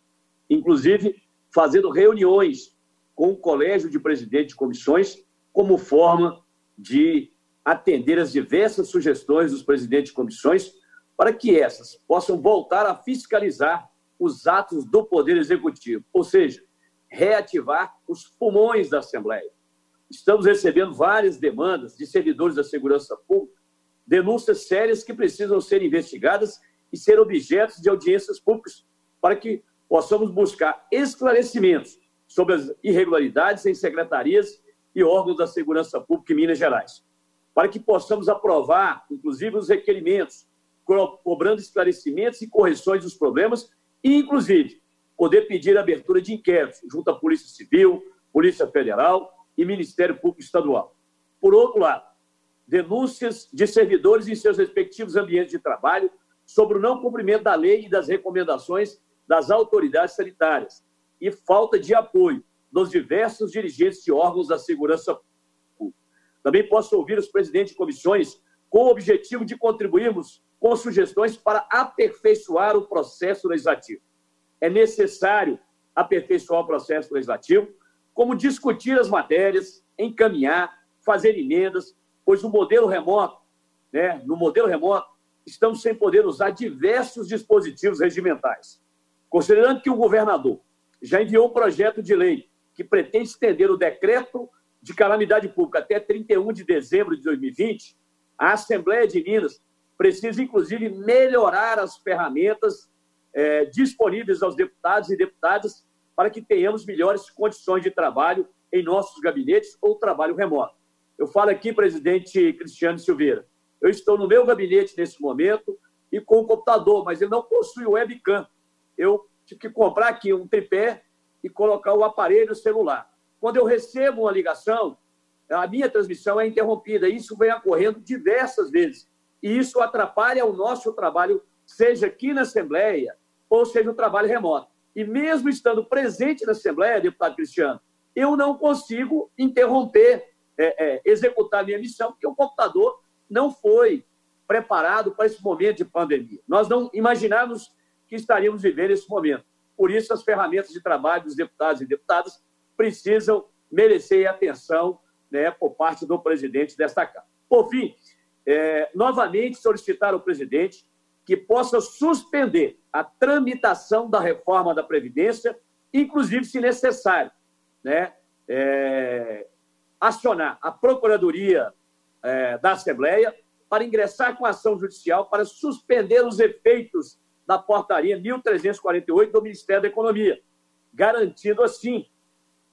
Inclusive, fazendo reuniões com o Colégio de Presidentes de Comissões, como forma de atender as diversas sugestões dos presidentes de comissões, para que essas possam voltar a fiscalizar os atos do Poder Executivo, ou seja, reativar os pulmões da Assembleia. Estamos recebendo várias demandas de servidores da segurança pública denúncias sérias que precisam ser investigadas e ser objetos de audiências públicas para que possamos buscar esclarecimentos sobre as irregularidades em secretarias e órgãos da segurança pública em Minas Gerais, para que possamos aprovar, inclusive, os requerimentos, cobrando esclarecimentos e correções dos problemas e, inclusive, poder pedir a abertura de inquéritos junto à Polícia Civil, Polícia Federal e Ministério Público Estadual. Por outro lado, denúncias de servidores em seus respectivos ambientes de trabalho sobre o não cumprimento da lei e das recomendações das autoridades sanitárias e falta de apoio dos diversos dirigentes de órgãos da segurança pública. Também posso ouvir os presidentes de comissões com o objetivo de contribuirmos com sugestões para aperfeiçoar o processo legislativo. É necessário aperfeiçoar o processo legislativo, como discutir as matérias, encaminhar, fazer emendas, pois o modelo remoto, né, no modelo remoto, estamos sem poder usar diversos dispositivos regimentais. Considerando que o governador já enviou um projeto de lei que pretende estender o decreto de calamidade pública até 31 de dezembro de 2020, a Assembleia de Minas precisa, inclusive, melhorar as ferramentas é, disponíveis aos deputados e deputadas para que tenhamos melhores condições de trabalho em nossos gabinetes ou trabalho remoto. Eu falo aqui, presidente Cristiano Silveira, eu estou no meu gabinete nesse momento e com o computador, mas ele não possui webcam. Eu tive que comprar aqui um tripé e colocar o aparelho celular. Quando eu recebo uma ligação, a minha transmissão é interrompida. Isso vem ocorrendo diversas vezes. E isso atrapalha o nosso trabalho, seja aqui na Assembleia ou seja o trabalho remoto. E mesmo estando presente na Assembleia, deputado Cristiano, eu não consigo interromper, é, é, executar a minha missão, porque o computador não foi preparado para esse momento de pandemia. Nós não imaginávamos que estaríamos vivendo esse momento. Por isso, as ferramentas de trabalho dos deputados e deputadas precisam merecer atenção né, por parte do presidente desta Câmara. Por fim, é, novamente solicitar ao presidente que possa suspender a tramitação da reforma da Previdência, inclusive, se necessário, né, é, acionar a Procuradoria é, da Assembleia para ingressar com ação judicial para suspender os efeitos da portaria 1348 do Ministério da Economia, garantindo assim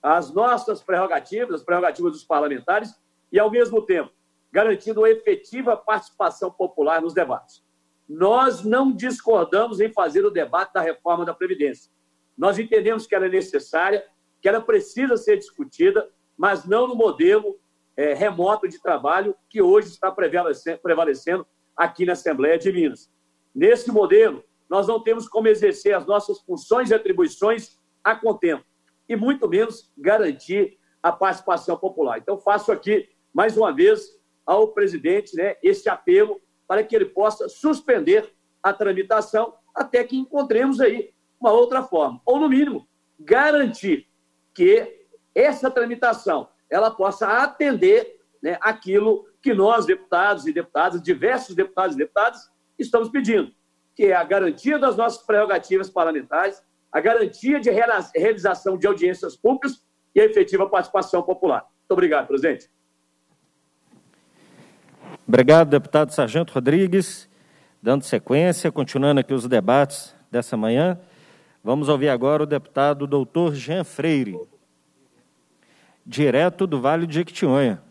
as nossas prerrogativas, as prerrogativas dos parlamentares e, ao mesmo tempo, garantindo a efetiva participação popular nos debates. Nós não discordamos em fazer o debate da reforma da Previdência. Nós entendemos que ela é necessária, que ela precisa ser discutida, mas não no modelo é, remoto de trabalho que hoje está prevalecendo aqui na Assembleia de Minas. Nesse modelo, nós não temos como exercer as nossas funções e atribuições a contento, e muito menos garantir a participação popular. Então, faço aqui, mais uma vez, ao presidente né, esse apelo para que ele possa suspender a tramitação até que encontremos aí uma outra forma, ou, no mínimo, garantir que essa tramitação ela possa atender né, aquilo que nós, deputados e deputadas, diversos deputados e deputadas, estamos pedindo que é a garantia das nossas prerrogativas parlamentares, a garantia de realização de audiências públicas e a efetiva participação popular. Muito obrigado, presidente. Obrigado, deputado Sargento Rodrigues. Dando sequência, continuando aqui os debates dessa manhã, vamos ouvir agora o deputado doutor Jean Freire, direto do Vale de Jequitinhonha.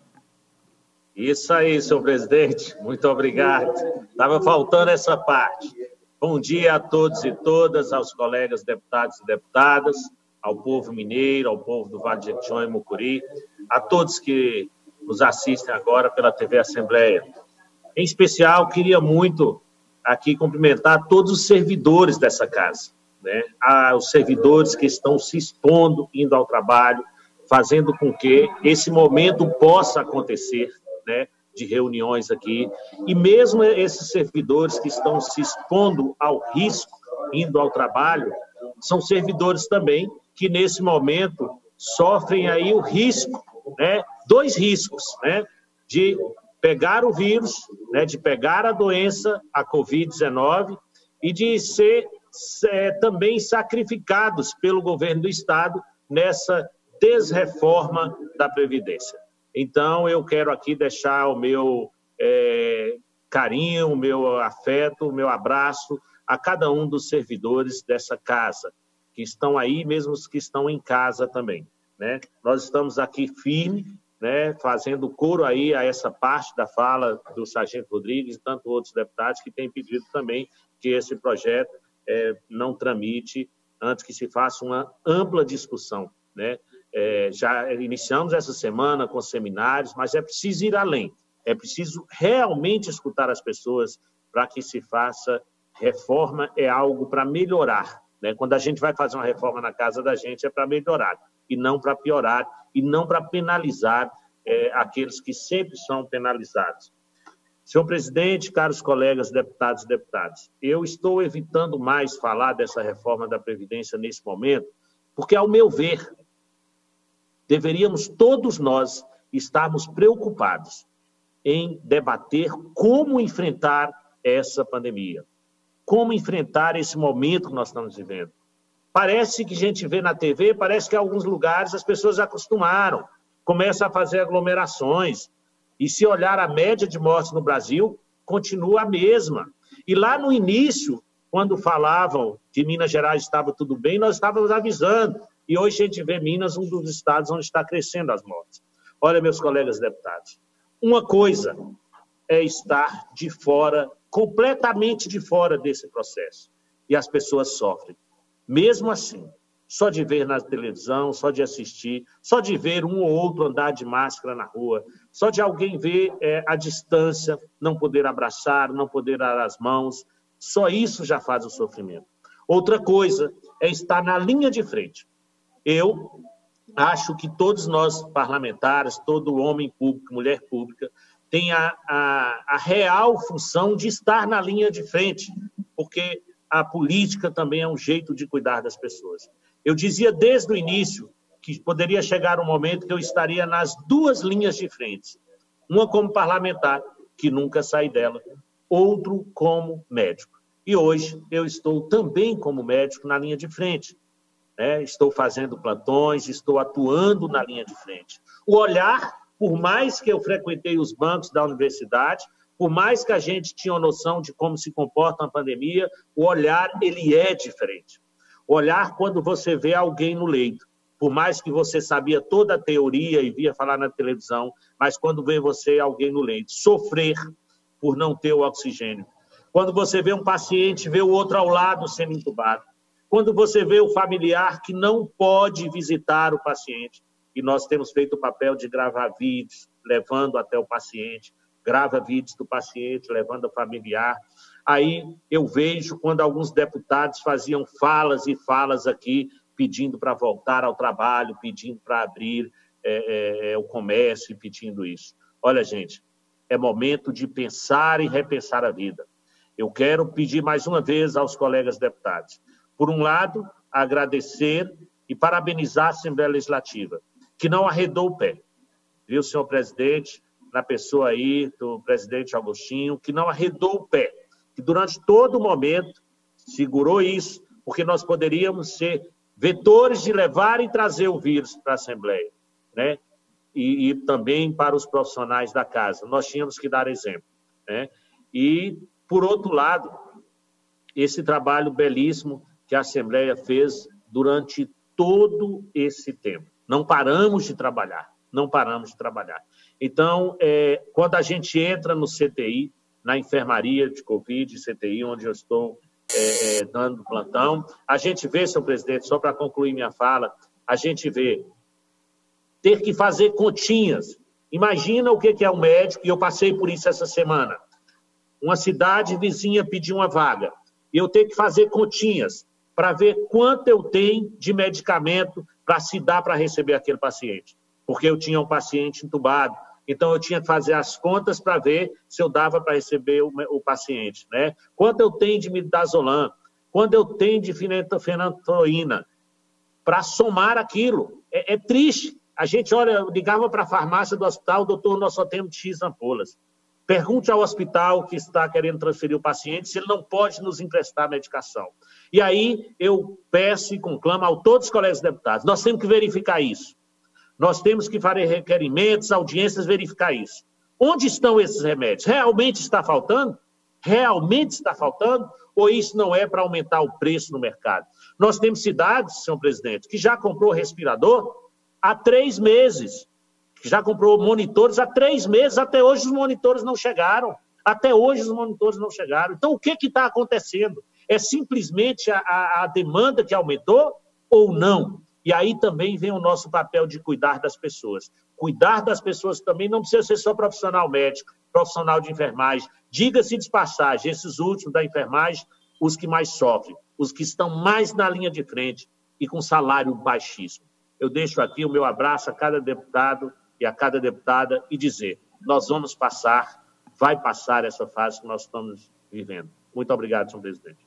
Isso aí, senhor presidente. Muito obrigado. Estava faltando essa parte. Bom dia a todos e todas, aos colegas deputados e deputadas, ao povo mineiro, ao povo do Vale de Jequitinhonha e Mucuri, a todos que nos assistem agora pela TV Assembleia. Em especial, queria muito aqui cumprimentar todos os servidores dessa casa, né? os servidores que estão se expondo, indo ao trabalho, fazendo com que esse momento possa acontecer, né? De reuniões aqui, e mesmo esses servidores que estão se expondo ao risco, indo ao trabalho, são servidores também que nesse momento sofrem aí o risco, né, dois riscos, né, de pegar o vírus, né, de pegar a doença, a Covid-19, e de ser é, também sacrificados pelo governo do Estado nessa desreforma da Previdência. Então, eu quero aqui deixar o meu é, carinho, o meu afeto, o meu abraço a cada um dos servidores dessa casa, que estão aí, mesmo os que estão em casa também. Né? Nós estamos aqui firme, né, fazendo coro aí a essa parte da fala do Sargento Rodrigues e tanto outros deputados que têm pedido também que esse projeto é, não tramite antes que se faça uma ampla discussão. Né? É, já iniciamos essa semana com seminários, mas é preciso ir além. É preciso realmente escutar as pessoas para que se faça reforma é algo para melhorar. Né? Quando a gente vai fazer uma reforma na casa da gente, é para melhorar, e não para piorar, e não para penalizar é, aqueles que sempre são penalizados. Senhor presidente, caros colegas deputados e deputadas, eu estou evitando mais falar dessa reforma da Previdência nesse momento, porque, ao meu ver, deveríamos todos nós estarmos preocupados em debater como enfrentar essa pandemia como enfrentar esse momento que nós estamos vivendo. Parece que a gente vê na TV, parece que em alguns lugares as pessoas acostumaram, começam a fazer aglomerações. E se olhar a média de mortes no Brasil, continua a mesma. E lá no início, quando falavam que Minas Gerais estava tudo bem, nós estávamos avisando. E hoje a gente vê Minas um dos estados onde está crescendo as mortes. Olha, meus colegas deputados, uma coisa é estar de fora completamente de fora desse processo. E as pessoas sofrem. Mesmo assim, só de ver na televisão, só de assistir, só de ver um ou outro andar de máscara na rua, só de alguém ver é, a distância, não poder abraçar, não poder dar as mãos, só isso já faz o sofrimento. Outra coisa é estar na linha de frente. Eu acho que todos nós parlamentares, todo homem público, mulher pública, tem a, a, a real função de estar na linha de frente, porque a política também é um jeito de cuidar das pessoas. Eu dizia desde o início que poderia chegar um momento que eu estaria nas duas linhas de frente. Uma como parlamentar, que nunca sai dela, outro como médico. E hoje eu estou também como médico na linha de frente. Né? Estou fazendo plantões, estou atuando na linha de frente. O olhar por mais que eu frequentei os bancos da universidade, por mais que a gente tinha noção de como se comporta uma pandemia, o olhar ele é diferente. O olhar quando você vê alguém no leito, por mais que você sabia toda a teoria e via falar na televisão, mas quando vê você alguém no leito sofrer por não ter o oxigênio, quando você vê um paciente vê o outro ao lado sendo entubado, quando você vê o familiar que não pode visitar o paciente, e nós temos feito o papel de gravar vídeos, levando até o paciente, grava vídeos do paciente, levando ao familiar. Aí eu vejo quando alguns deputados faziam falas e falas aqui, pedindo para voltar ao trabalho, pedindo para abrir é, é, é, o comércio e pedindo isso. Olha, gente, é momento de pensar e repensar a vida. Eu quero pedir mais uma vez aos colegas deputados, por um lado, agradecer e parabenizar a Assembleia Legislativa que não arredou o pé. Viu, senhor presidente, na pessoa aí do presidente Agostinho, que não arredou o pé, que durante todo o momento segurou isso, porque nós poderíamos ser vetores de levar e trazer o vírus para a Assembleia, né? E, e, também para os profissionais da casa. Nós tínhamos que dar exemplo, né? E, por outro lado, esse trabalho belíssimo que a Assembleia fez durante todo esse tempo. Não paramos de trabalhar, não paramos de trabalhar. Então, é, quando a gente entra no CTI, na enfermaria de Covid, CTI, onde eu estou é, é, dando plantão, a gente vê, senhor presidente, só para concluir minha fala, a gente vê ter que fazer continhas. Imagina o que é um médico, e eu passei por isso essa semana. Uma cidade vizinha pediu uma vaga, eu tenho que fazer continhas para ver quanto eu tenho de medicamento para se dar para receber aquele paciente. Porque eu tinha um paciente entubado, então eu tinha que fazer as contas para ver se eu dava para receber o, o, paciente. Né? Quanto eu tenho de midazolam, quanto eu tenho de fenantoína, para somar aquilo. É, é, triste. A gente, olha, ligava para a farmácia do hospital, doutor, nós só temos X ampolas. Pergunte ao hospital que está querendo transferir o paciente se ele não pode nos emprestar medicação. E aí eu peço e conclamo a todos os colegas deputados, nós temos que verificar isso. Nós temos que fazer requerimentos, audiências, verificar isso. Onde estão esses remédios? Realmente está faltando? Realmente está faltando? Ou isso não é para aumentar o preço no mercado? Nós temos cidades, senhor presidente, que já comprou respirador há três meses, já comprou monitores há três meses, até hoje os monitores não chegaram. Até hoje os monitores não chegaram. Então, o que está acontecendo? É simplesmente a, a, a demanda que aumentou ou não? E aí também vem o nosso papel de cuidar das pessoas. Cuidar das pessoas também não precisa ser só profissional médico, profissional de enfermagem. Diga-se de passagem, esses últimos da enfermagem, os que mais sofrem, os que estão mais na linha de frente e com salário baixíssimo. Eu deixo aqui o meu abraço a cada deputado e a cada deputada e dizer: nós vamos passar, vai passar essa fase que nós estamos vivendo. Muito obrigado, senhor presidente.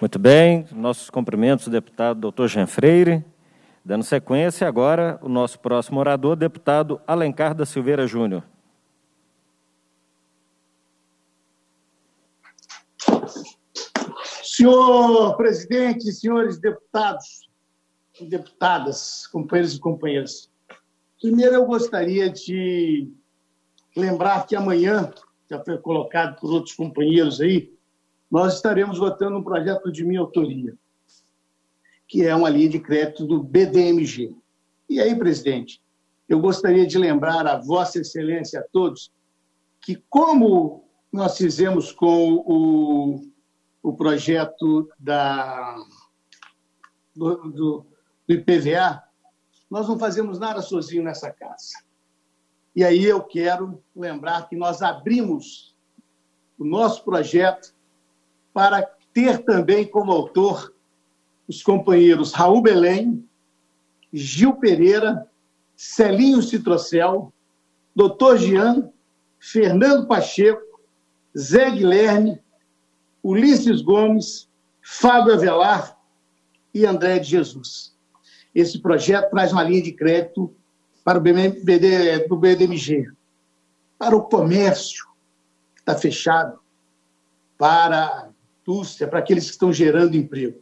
Muito bem, nossos cumprimentos, deputado doutor Jean Freire. Dando sequência, agora o nosso próximo orador, deputado Alencar da Silveira Júnior. Senhor presidente, senhores deputados e deputadas, companheiros e companheiras, primeiro eu gostaria de lembrar que amanhã, já foi colocado por outros companheiros aí, nós estaremos votando um projeto de minha autoria, que é uma linha de crédito do BDMG. E aí, presidente, eu gostaria de lembrar a Vossa Excelência a todos que, como nós fizemos com o, o projeto da, do, do, do IPVA, nós não fazemos nada sozinho nessa casa. E aí eu quero lembrar que nós abrimos o nosso projeto para ter também como autor os companheiros Raul Belém, Gil Pereira, Celinho Citrocel, Doutor Jean, Fernando Pacheco, Zé Guilherme, Ulisses Gomes, Fábio Avelar e André de Jesus. Esse projeto traz uma linha de crédito para o BD, do BDMG, para o comércio, que está fechado, para indústria, para aqueles que estão gerando emprego.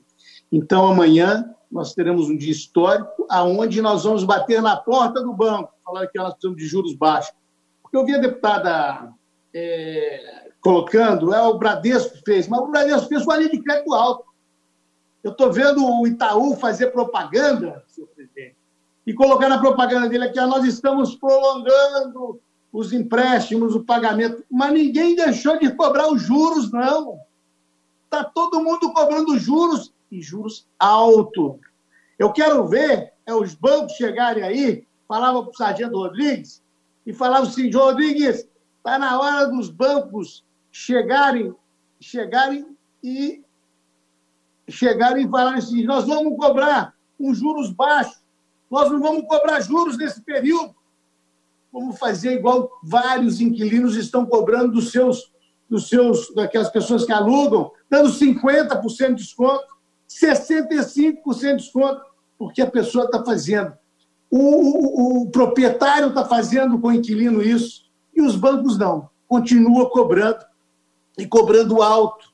Então, amanhã, nós teremos um dia histórico aonde nós vamos bater na porta do banco, falar que nós precisamos de juros baixos. Porque eu vi a deputada é, colocando, é o Bradesco fez, mas o Bradesco fez uma linha de crédito alto. Eu estou vendo o Itaú fazer propaganda, senhor presidente, e colocar na propaganda dele aqui, nós estamos prolongando os empréstimos, o pagamento, mas ninguém deixou de cobrar os juros, não. Está todo mundo cobrando juros e juros altos. Eu quero ver é os bancos chegarem aí, falava para o Sargento Rodrigues, e falava assim, Rodrigues, está na hora dos bancos chegarem, chegarem e chegarem e falarem assim, nós vamos cobrar com juros baixos, nós não vamos cobrar juros nesse período. Vamos fazer igual vários inquilinos estão cobrando dos seus dos seus, daquelas pessoas que alugam, dando 50% de desconto, 65% de desconto, porque a pessoa está fazendo. O, o, o proprietário está fazendo com o inquilino isso, e os bancos não. Continua cobrando, e cobrando alto.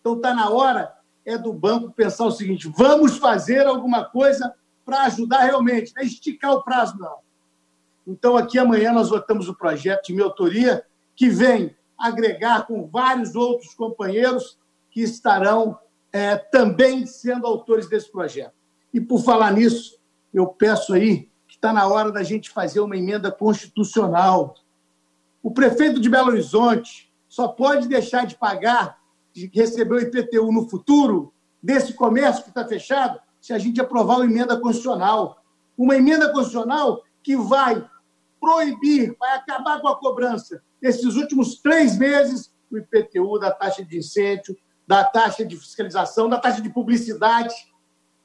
Então está na hora é do banco pensar o seguinte: vamos fazer alguma coisa para ajudar realmente, não é esticar o prazo, não. Então, aqui amanhã nós votamos o projeto de minha autoria, que vem agregar com vários outros companheiros que estarão é, também sendo autores desse projeto. E por falar nisso, eu peço aí que está na hora da gente fazer uma emenda constitucional. O prefeito de Belo Horizonte só pode deixar de pagar, receber o IPTU no futuro, desse comércio que está fechado, se a gente aprovar uma emenda constitucional. Uma emenda constitucional que vai proibir, vai acabar com a cobrança nesses últimos três meses do IPTU, da taxa de incêndio, da taxa de fiscalização, da taxa de publicidade,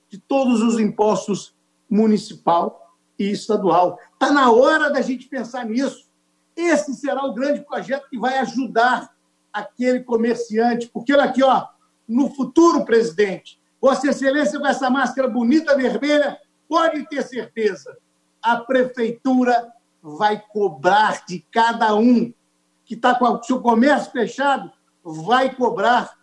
de todos os impostos municipal e estadual. Está na hora da gente pensar nisso. Esse será o grande projeto que vai ajudar aquele comerciante, porque olha aqui, ó, no futuro, presidente, Vossa Excelência com essa máscara bonita vermelha, pode ter certeza, a prefeitura vai cobrar de cada um que está com o seu comércio fechado, vai cobrar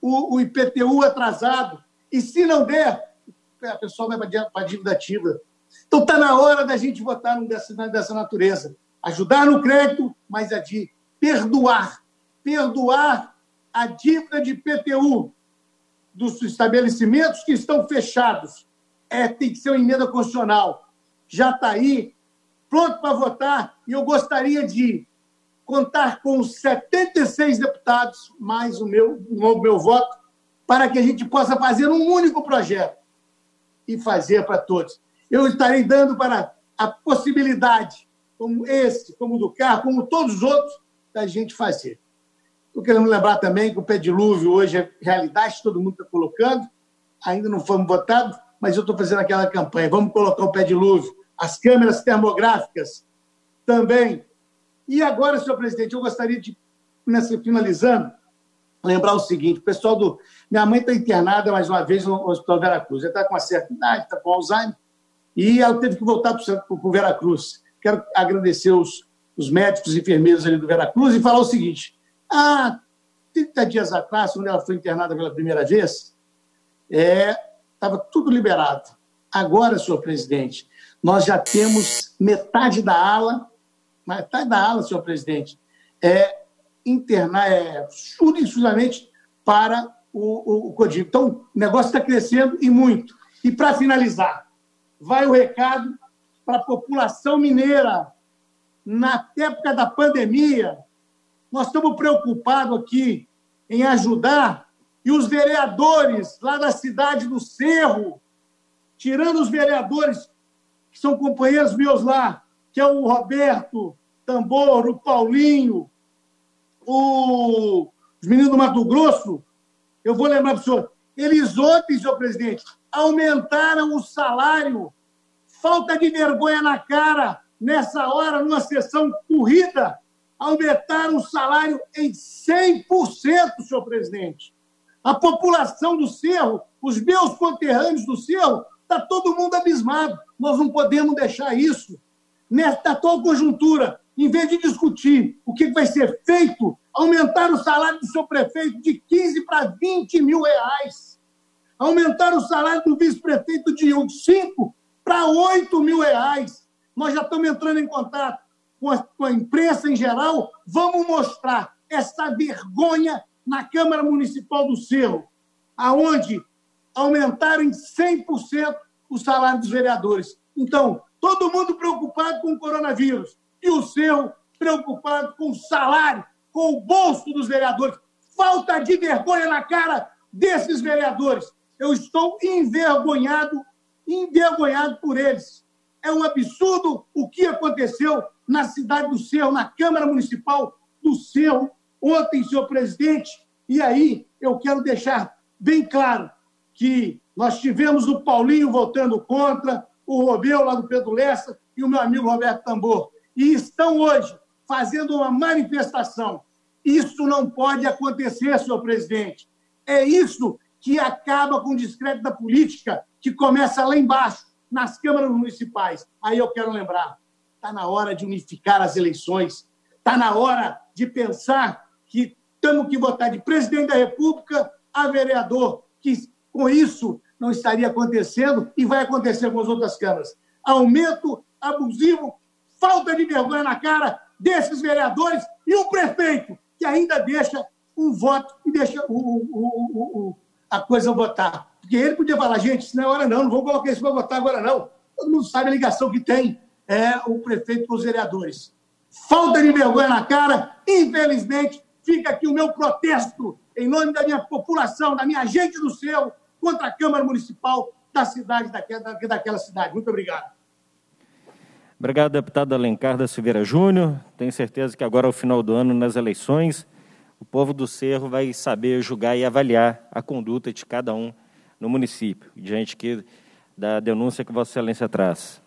o, o IPTU atrasado. E se não der, a pessoa vai para a dívida ativa. Então está na hora da gente votar dessa, dessa natureza. ajudar no crédito, mas é de perdoar. Perdoar a dívida de PTU dos estabelecimentos que estão fechados. É, tem que ser uma emenda constitucional. Já está aí, pronto para votar, e eu gostaria de contar com 76 deputados, mais o meu, o meu voto, para que a gente possa fazer um único projeto e fazer para todos. Eu estarei dando para a possibilidade, como esse, como o do carro, como todos os outros, da gente fazer. Estou querendo lembrar também que o pé dilúvio hoje é realidade, todo mundo está colocando, ainda não fomos votados, mas eu estou fazendo aquela campanha. Vamos colocar o pé dilúvio, as câmeras termográficas também. E agora, senhor presidente, eu gostaria de, nessa, finalizando, lembrar o seguinte: o pessoal do. Minha mãe está internada mais uma vez no Hospital Veracruz. Ela está com uma certa idade, está com Alzheimer, e ela teve que voltar para o Veracruz. Quero agradecer os, os médicos e enfermeiros ali do Veracruz e falar o seguinte: há 30 dias atrás, quando ela foi internada pela primeira vez, estava é, tudo liberado. Agora, senhor presidente, nós já temos metade da ala, metade da ala, senhor presidente, é internar é, exclusivamente para o, o, o Então, o negócio está crescendo e muito. E, para finalizar, vai o recado para a população mineira. Na época da pandemia, nós estamos preocupados aqui em ajudar e os vereadores lá da cidade do Cerro, tirando os vereadores que são companheiros meus lá, que é o Roberto Tambor, o Paulinho, o, os meninos do Mato Grosso, eu vou lembrar para o senhor, eles ontem, senhor presidente, aumentaram o salário. Falta de vergonha na cara, nessa hora, numa sessão corrida, aumentaram o salário em 100%, senhor presidente. A população do Cerro, os meus conterrâneos do Cerro, está todo mundo abismado. Nós não podemos deixar isso. Nesta atual conjuntura, em vez de discutir o que vai ser feito, aumentar o salário do seu prefeito de 15 para 20 mil reais, aumentar o salário do vice-prefeito de 5 para 8 mil reais. Nós já estamos entrando em contato com a, com a imprensa em geral, vamos mostrar essa vergonha na Câmara Municipal do Cerro, aonde aumentaram em 100% o salário dos vereadores. Então, todo mundo preocupado com o coronavírus e o seu preocupado com o salário, com o bolso dos vereadores. Falta de vergonha na cara desses vereadores. Eu estou envergonhado, envergonhado por eles. É um absurdo o que aconteceu na cidade do Cerro, na Câmara Municipal do Cerro, ontem, senhor presidente. E aí eu quero deixar bem claro que nós tivemos o Paulinho votando contra, o Robeu lá do Pedro Lessa e o meu amigo Roberto Tambor e estão hoje fazendo uma manifestação. Isso não pode acontecer, senhor presidente. É isso que acaba com o descrédito da política, que começa lá embaixo, nas câmaras municipais. Aí eu quero lembrar: está na hora de unificar as eleições, está na hora de pensar que temos que votar de presidente da República a vereador, que com isso não estaria acontecendo e vai acontecer com as outras câmaras. Aumento abusivo falta de vergonha na cara desses vereadores e um prefeito que ainda deixa um voto e deixa o, o, o, a coisa votar. Porque ele podia falar, gente, isso não é hora não, não vou colocar isso para votar agora não. Todo mundo sabe a ligação que tem é, o prefeito com os vereadores. Falta de vergonha na cara, infelizmente, fica aqui o meu protesto em nome da minha população, da minha gente do céu, contra a Câmara Municipal da cidade, daquela, daquela cidade. Muito obrigado. Obrigado, deputado Alencar da Silveira Júnior. Tenho certeza que agora, ao final do ano, nas eleições, o povo do Cerro vai saber julgar e avaliar a conduta de cada um no município, diante que, da denúncia que Vossa Excelência traz.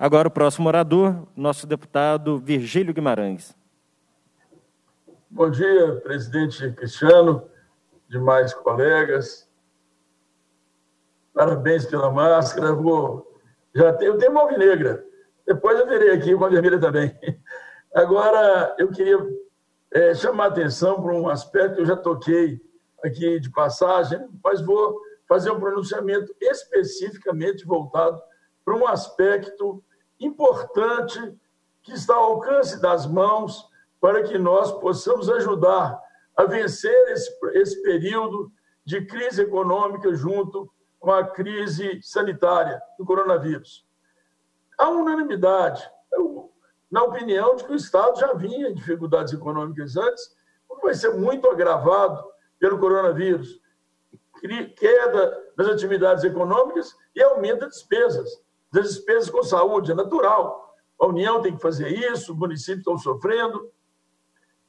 Agora, o próximo orador, nosso deputado Virgílio Guimarães. Bom dia, presidente Cristiano, demais colegas. Parabéns pela máscara. Vou... Já tenho, tenho uma alvinegra depois eu virei aqui com a vermelha também. Agora, eu queria é, chamar a atenção para um aspecto que eu já toquei aqui de passagem, mas vou fazer um pronunciamento especificamente voltado para um aspecto importante que está ao alcance das mãos para que nós possamos ajudar a vencer esse, esse período de crise econômica junto com a crise sanitária do coronavírus. Há unanimidade, na opinião de que o Estado já vinha em dificuldades econômicas antes, porque vai ser muito agravado pelo coronavírus. Queda das atividades econômicas e aumento de despesas. Das despesas com saúde, é natural. A União tem que fazer isso, os municípios estão sofrendo.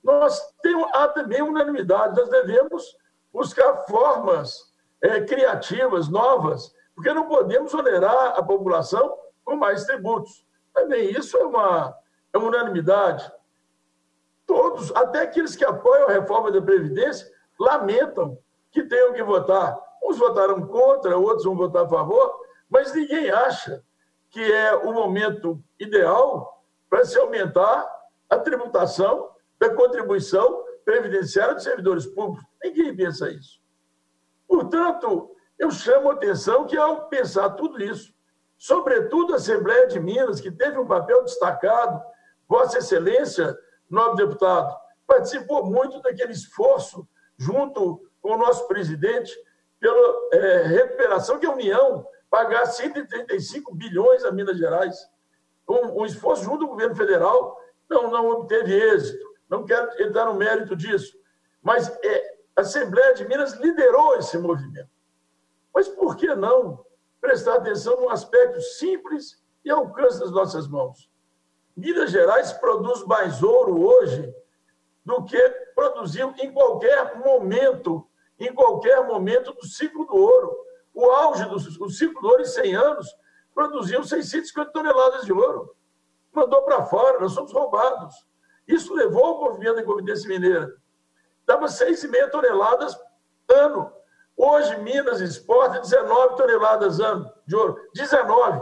Nós temos, há também unanimidade, nós devemos buscar formas é, criativas, novas, porque não podemos onerar a população com mais tributos. Também isso é uma, é uma unanimidade. Todos, até aqueles que apoiam a reforma da Previdência, lamentam que tenham que votar. Uns votaram contra, outros vão votar a favor, mas ninguém acha que é o momento ideal para se aumentar a tributação da contribuição previdenciária dos servidores públicos. Ninguém pensa isso. Portanto, eu chamo a atenção que, ao pensar tudo isso, sobretudo a Assembleia de Minas, que teve um papel destacado, Vossa Excelência, nobre deputado, participou muito daquele esforço, junto com o nosso presidente, pela é, recuperação que a União pagar 135 bilhões a Minas Gerais. Um, um esforço junto do governo federal não, não obteve êxito. Não quero entrar no mérito disso. Mas é, a Assembleia de Minas liderou esse movimento. Mas por que não prestar atenção num aspecto simples e alcance das nossas mãos? Minas Gerais produz mais ouro hoje do que produziu em qualquer momento, em qualquer momento do ciclo do ouro. O auge do, do ciclo do ouro em 100 anos produziu 650 toneladas de ouro. Mandou para fora, nós somos roubados. Isso levou o movimento da Inconfidência Mineira. Dava 6,5 toneladas ano. Hoje, Minas exporta 19 toneladas ano de ouro. 19.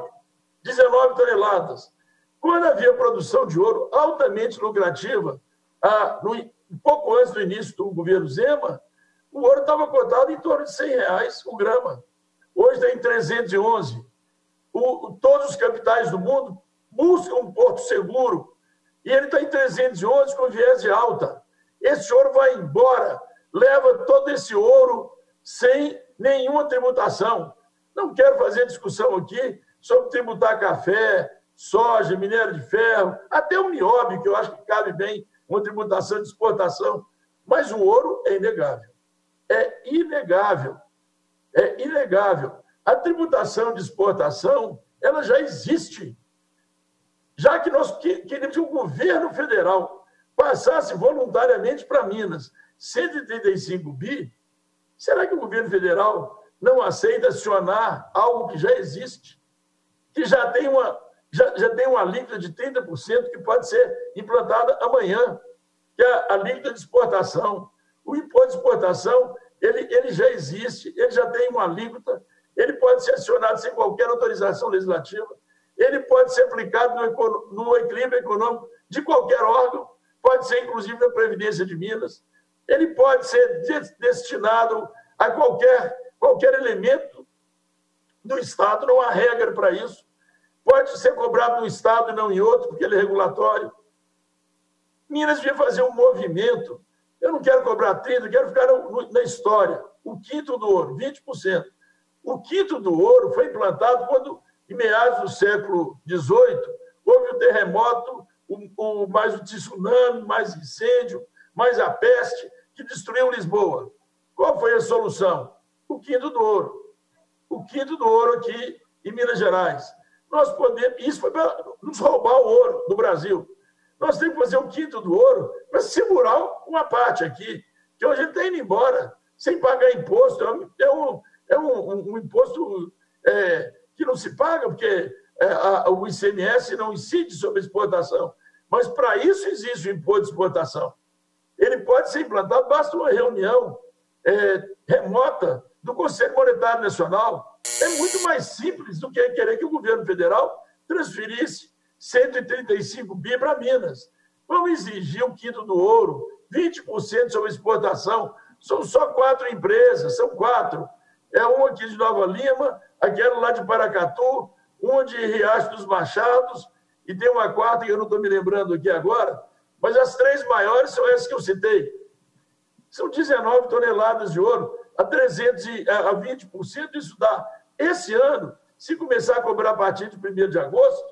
19 toneladas. Quando havia produção de ouro altamente lucrativa, ah, no, pouco antes do início do governo Zema, o ouro estava cotado em torno de 100 reais o grama. Hoje está em 311. O, todos os capitais do mundo buscam um porto seguro e ele está em 311 com viés de alta. Esse ouro vai embora, leva todo esse ouro sem nenhuma tributação. Não quero fazer discussão aqui sobre tributar café, soja, minério de ferro, até o nióbio, que eu acho que cabe bem uma tributação de exportação. Mas o ouro é inegável. É inegável. É inegável. A tributação de exportação, ela já existe já que nós queríamos que o governo federal passasse voluntariamente para Minas 135 bi, será que o governo federal não aceita acionar algo que já existe, que já tem uma, já, já tem uma alíquota de 30% que pode ser implantada amanhã, que é a alíquota de exportação. O imposto de exportação ele, ele já existe, ele já tem uma alíquota, ele pode ser acionado sem qualquer autorização legislativa ele pode ser aplicado no, no equilíbrio econômico de qualquer órgão, pode ser inclusive na Previdência de Minas, ele pode ser de, destinado a qualquer, qualquer elemento do Estado, não há regra para isso. Pode ser cobrado no Estado e não em outro, porque ele é regulatório. Minas devia fazer um movimento. Eu não quero cobrar 30, quero ficar na história. O quinto do ouro, 20%. O quinto do ouro foi implantado quando em meados do século XVIII, houve o terremoto, o, o, mais o tsunami, mais incêndio, mais a peste, que destruiu Lisboa. Qual foi a solução? O quinto do ouro. O quinto do ouro aqui em Minas Gerais. Nós podemos, isso foi para nos roubar o ouro do Brasil. Nós temos que fazer o quinto do ouro para segurar uma parte aqui, que hoje está indo embora, sem pagar imposto. É um, é um, é um, um imposto é, que não se paga, porque é, a, o ICMS não incide sobre exportação. Mas para isso existe o imposto de exportação. Ele pode ser implantado, basta uma reunião é, remota do Conselho Monetário Nacional. É muito mais simples do que querer que o governo federal transferisse 135 bi para Minas. Vamos exigir o quinto do ouro, 20% sobre exportação. São só quatro empresas, são quatro. É uma aqui de Nova Lima, aquela lá de Paracatu, uma de Riacho dos Machados e tem uma quarta que eu não estou me lembrando aqui agora, mas as três maiores são essas que eu citei. São 19 toneladas de ouro a 300 a 20%, isso dá esse ano, se começar a cobrar a partir de 1 de agosto,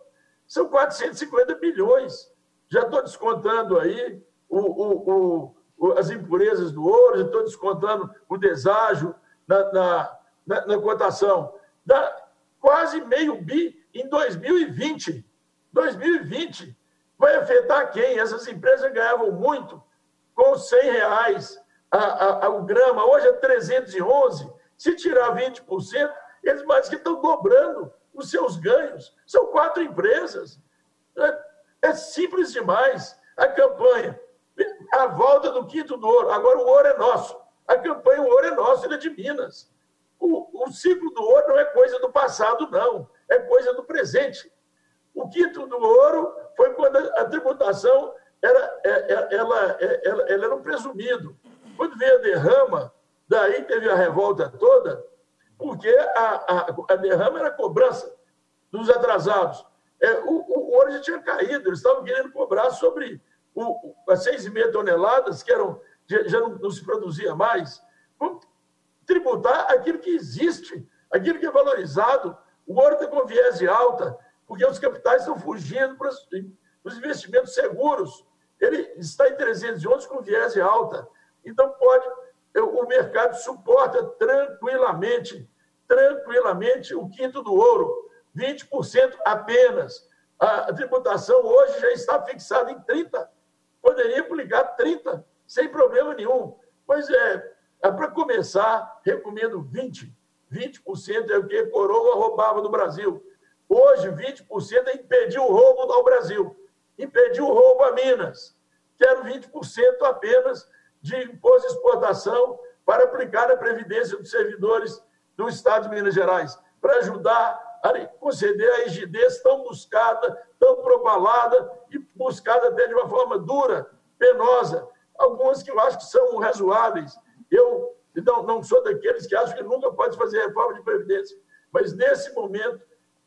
são 450 bilhões. Já estou descontando aí o, o, o, as impurezas do ouro, já estou descontando o deságio na, na, na, na cotação. Dá quase meio bi em 2020. 2020 vai afetar quem? Essas empresas ganhavam muito com 100 reais a, a, a, o grama, hoje é 311. Se tirar 20%, eles mais que estão dobrando os seus ganhos. São quatro empresas. É, é simples demais. A campanha, a volta do quinto do ouro. Agora o ouro é nosso. A campanha, o ouro é nosso, ele é de Minas. O, o ciclo do ouro não é coisa do passado, não. É coisa do presente. O quinto do ouro foi quando a, tributação era, é, é, ela, ela, ela era um presumido. Quando veio a derrama, daí teve a revolta toda, porque a, a, a derrama era cobrança dos atrasados. É, o, o, ouro já tinha caído, eles estavam querendo cobrar sobre o, as 6,5 toneladas, que eram, já, já não, não, se produzia mais. Vamos tributar aquilo que existe, aquilo que é valorizado. O ouro está com viés alta, porque os capitais estão fugindo para os investimentos seguros. Ele está em 311 com viés alta. Então, pode, o mercado suporta tranquilamente, tranquilamente o quinto do ouro, 20% apenas. A tributação hoje já está fixada em 30%. Poderia aplicar 30%, sem problema nenhum. Mas é, é para começar, recomendo 20%. 20% é o que coroa roubava no Brasil. Hoje, 20% é impedir o roubo ao Brasil, impedir o roubo a Minas. Quero 20% apenas de imposto de exportação para aplicar a Previdência dos servidores do Estado de Minas Gerais, para ajudar a conceder a rigidez tão buscada, tão propalada e buscada até de uma forma dura, penosa. Algumas que eu acho que são razoáveis. Eu não, não sou daqueles que acham que nunca pode fazer reforma de Previdência, mas nesse momento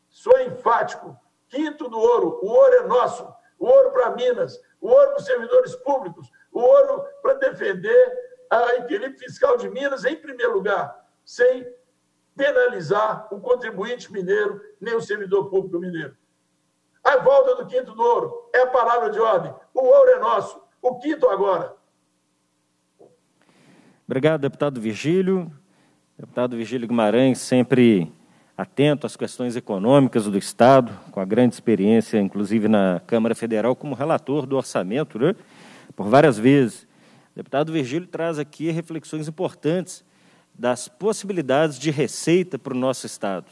sou enfático. Quinto do ouro, o ouro é nosso, o ouro para Minas, o ouro para os servidores públicos, ouro para defender a equilíbrio fiscal de Minas, em primeiro lugar, sem penalizar o contribuinte mineiro nem o servidor público mineiro. A volta do quinto do ouro é a palavra de ordem. O ouro é nosso, o quinto agora. Obrigado, deputado Virgílio. Deputado Virgílio Guimarães, sempre atento às questões econômicas do Estado, com a grande experiência, inclusive na Câmara Federal, como relator do orçamento, né? Por várias vezes. O deputado Virgílio traz aqui reflexões importantes das possibilidades de receita para o nosso Estado.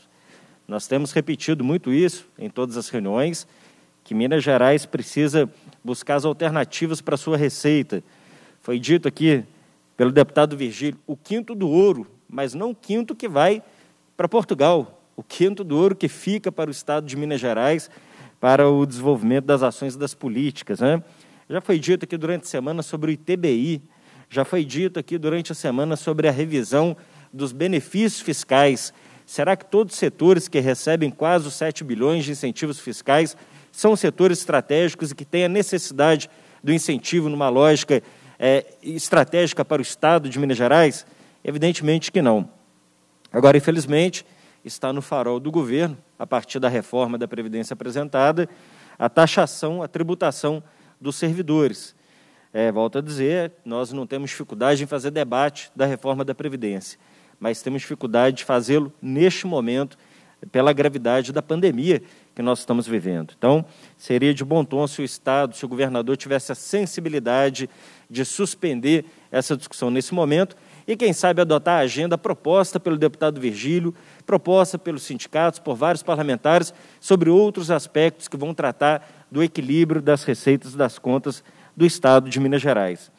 Nós temos repetido muito isso em todas as reuniões, que Minas Gerais precisa buscar as alternativas para a sua receita. Foi dito aqui pelo deputado Virgílio, o quinto do ouro, mas não o quinto que vai para Portugal, o quinto do ouro que fica para o Estado de Minas Gerais para o desenvolvimento das ações das políticas. Né? Já foi dito aqui durante a semana sobre o ITBI, já foi dito aqui durante a semana sobre a revisão dos benefícios fiscais. Será que todos os setores que recebem quase os 7 bilhões de incentivos fiscais são setores estratégicos e que têm a necessidade do incentivo numa lógica é, estratégica para o Estado de Minas Gerais? Evidentemente que não. Agora, infelizmente, está no farol do governo, a partir da reforma da Previdência apresentada, a taxação, a tributação dos servidores. É, volto a dizer, nós não temos dificuldade em fazer debate da reforma da Previdência, mas temos dificuldade de fazê-lo neste momento, pela gravidade da pandemia que nós estamos vivendo. Então, seria de bom tom se o Estado, se o governador tivesse a sensibilidade de suspender essa discussão nesse momento e, quem sabe, adotar a agenda proposta pelo deputado Virgílio, proposta pelos sindicatos, por vários parlamentares, sobre outros aspectos que vão tratar do equilíbrio das receitas das contas do Estado de Minas Gerais.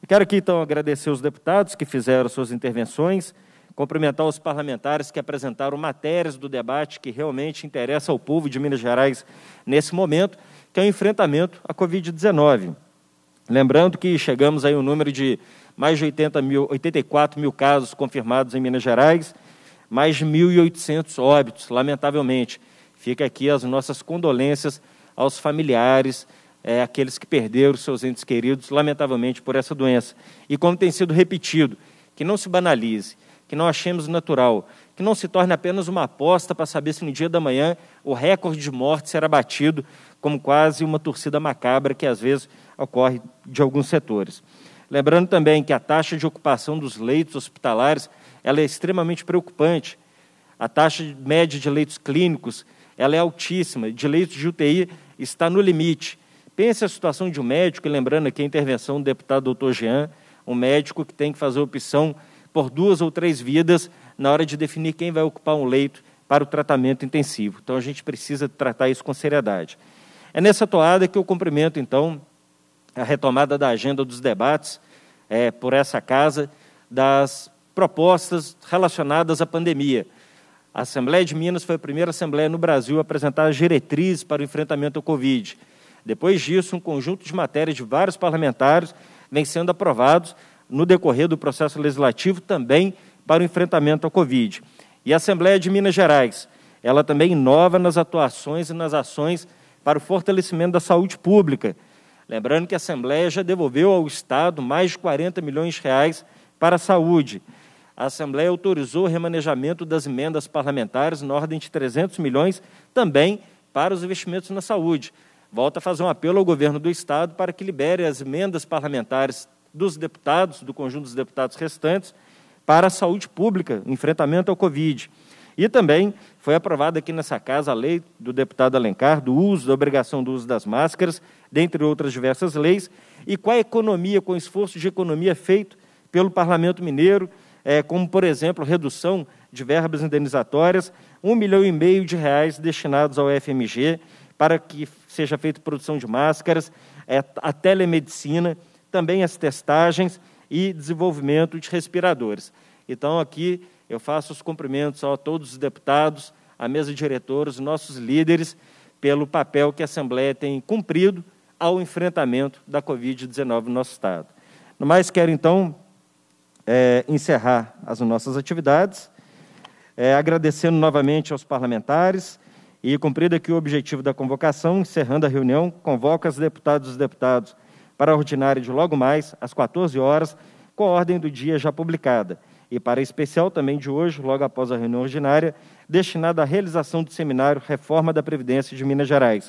Eu quero aqui, então, agradecer os deputados que fizeram suas intervenções, cumprimentar os parlamentares que apresentaram matérias do debate que realmente interessa ao povo de Minas Gerais nesse momento, que é o enfrentamento à Covid-19. Lembrando que chegamos aí um número de mais de 80 mil, 84 mil casos confirmados em Minas Gerais, mais de 1.800 óbitos, lamentavelmente. Fica aqui as nossas condolências aos familiares, é, aqueles que perderam seus entes queridos, lamentavelmente, por essa doença. E como tem sido repetido, que não se banalize, que não achemos natural, que não se torne apenas uma aposta para saber se no dia da manhã o recorde de morte será batido, como quase uma torcida macabra que às vezes ocorre de alguns setores. Lembrando também que a taxa de ocupação dos leitos hospitalares ela é extremamente preocupante. A taxa média de leitos clínicos ela é altíssima, de leitos de UTI está no limite. Pense a situação de um médico, e lembrando aqui a intervenção do deputado doutor Jean, um médico que tem que fazer opção por duas ou três vidas na hora de definir quem vai ocupar um leito para o tratamento intensivo. Então a gente precisa tratar isso com seriedade. É nessa toada que eu cumprimento, então, a retomada da agenda dos debates é, por essa casa das propostas relacionadas à pandemia. A Assembleia de Minas foi a primeira Assembleia no Brasil a apresentar as diretrizes para o enfrentamento ao Covid. Depois disso, um conjunto de matérias de vários parlamentares vem sendo aprovados no decorrer do processo legislativo também para o enfrentamento ao Covid. E a Assembleia de Minas Gerais, ela também inova nas atuações e nas ações para o fortalecimento da saúde pública. Lembrando que a Assembleia já devolveu ao Estado mais de 40 milhões de reais para a saúde. A Assembleia autorizou o remanejamento das emendas parlamentares na ordem de 300 milhões também para os investimentos na saúde. Volta a fazer um apelo ao governo do Estado para que libere as emendas parlamentares dos deputados, do conjunto dos deputados restantes, para a saúde pública, enfrentamento ao Covid. E também foi aprovada aqui nessa casa a lei do deputado Alencar, do uso, da obrigação do uso das máscaras, dentre outras diversas leis, e com a economia, com o esforço de economia feito pelo Parlamento Mineiro, é, como, por exemplo, redução de verbas indenizatórias, um milhão e meio de reais destinados ao FMG, para que seja feita produção de máscaras, é, a telemedicina, também as testagens e desenvolvimento de respiradores. Então, aqui eu faço os cumprimentos a todos os deputados, à mesa diretora, os nossos líderes, pelo papel que a Assembleia tem cumprido ao enfrentamento da Covid-19 no nosso Estado. No mais, quero então é, encerrar as nossas atividades, é, agradecendo novamente aos parlamentares e, cumprido aqui o objetivo da convocação, encerrando a reunião, convoco os deputados e os deputados para a ordinária de logo mais, às 14 horas, com a ordem do dia já publicada, e para a especial também de hoje, logo após a reunião ordinária, destinada à realização do seminário Reforma da Previdência de Minas Gerais.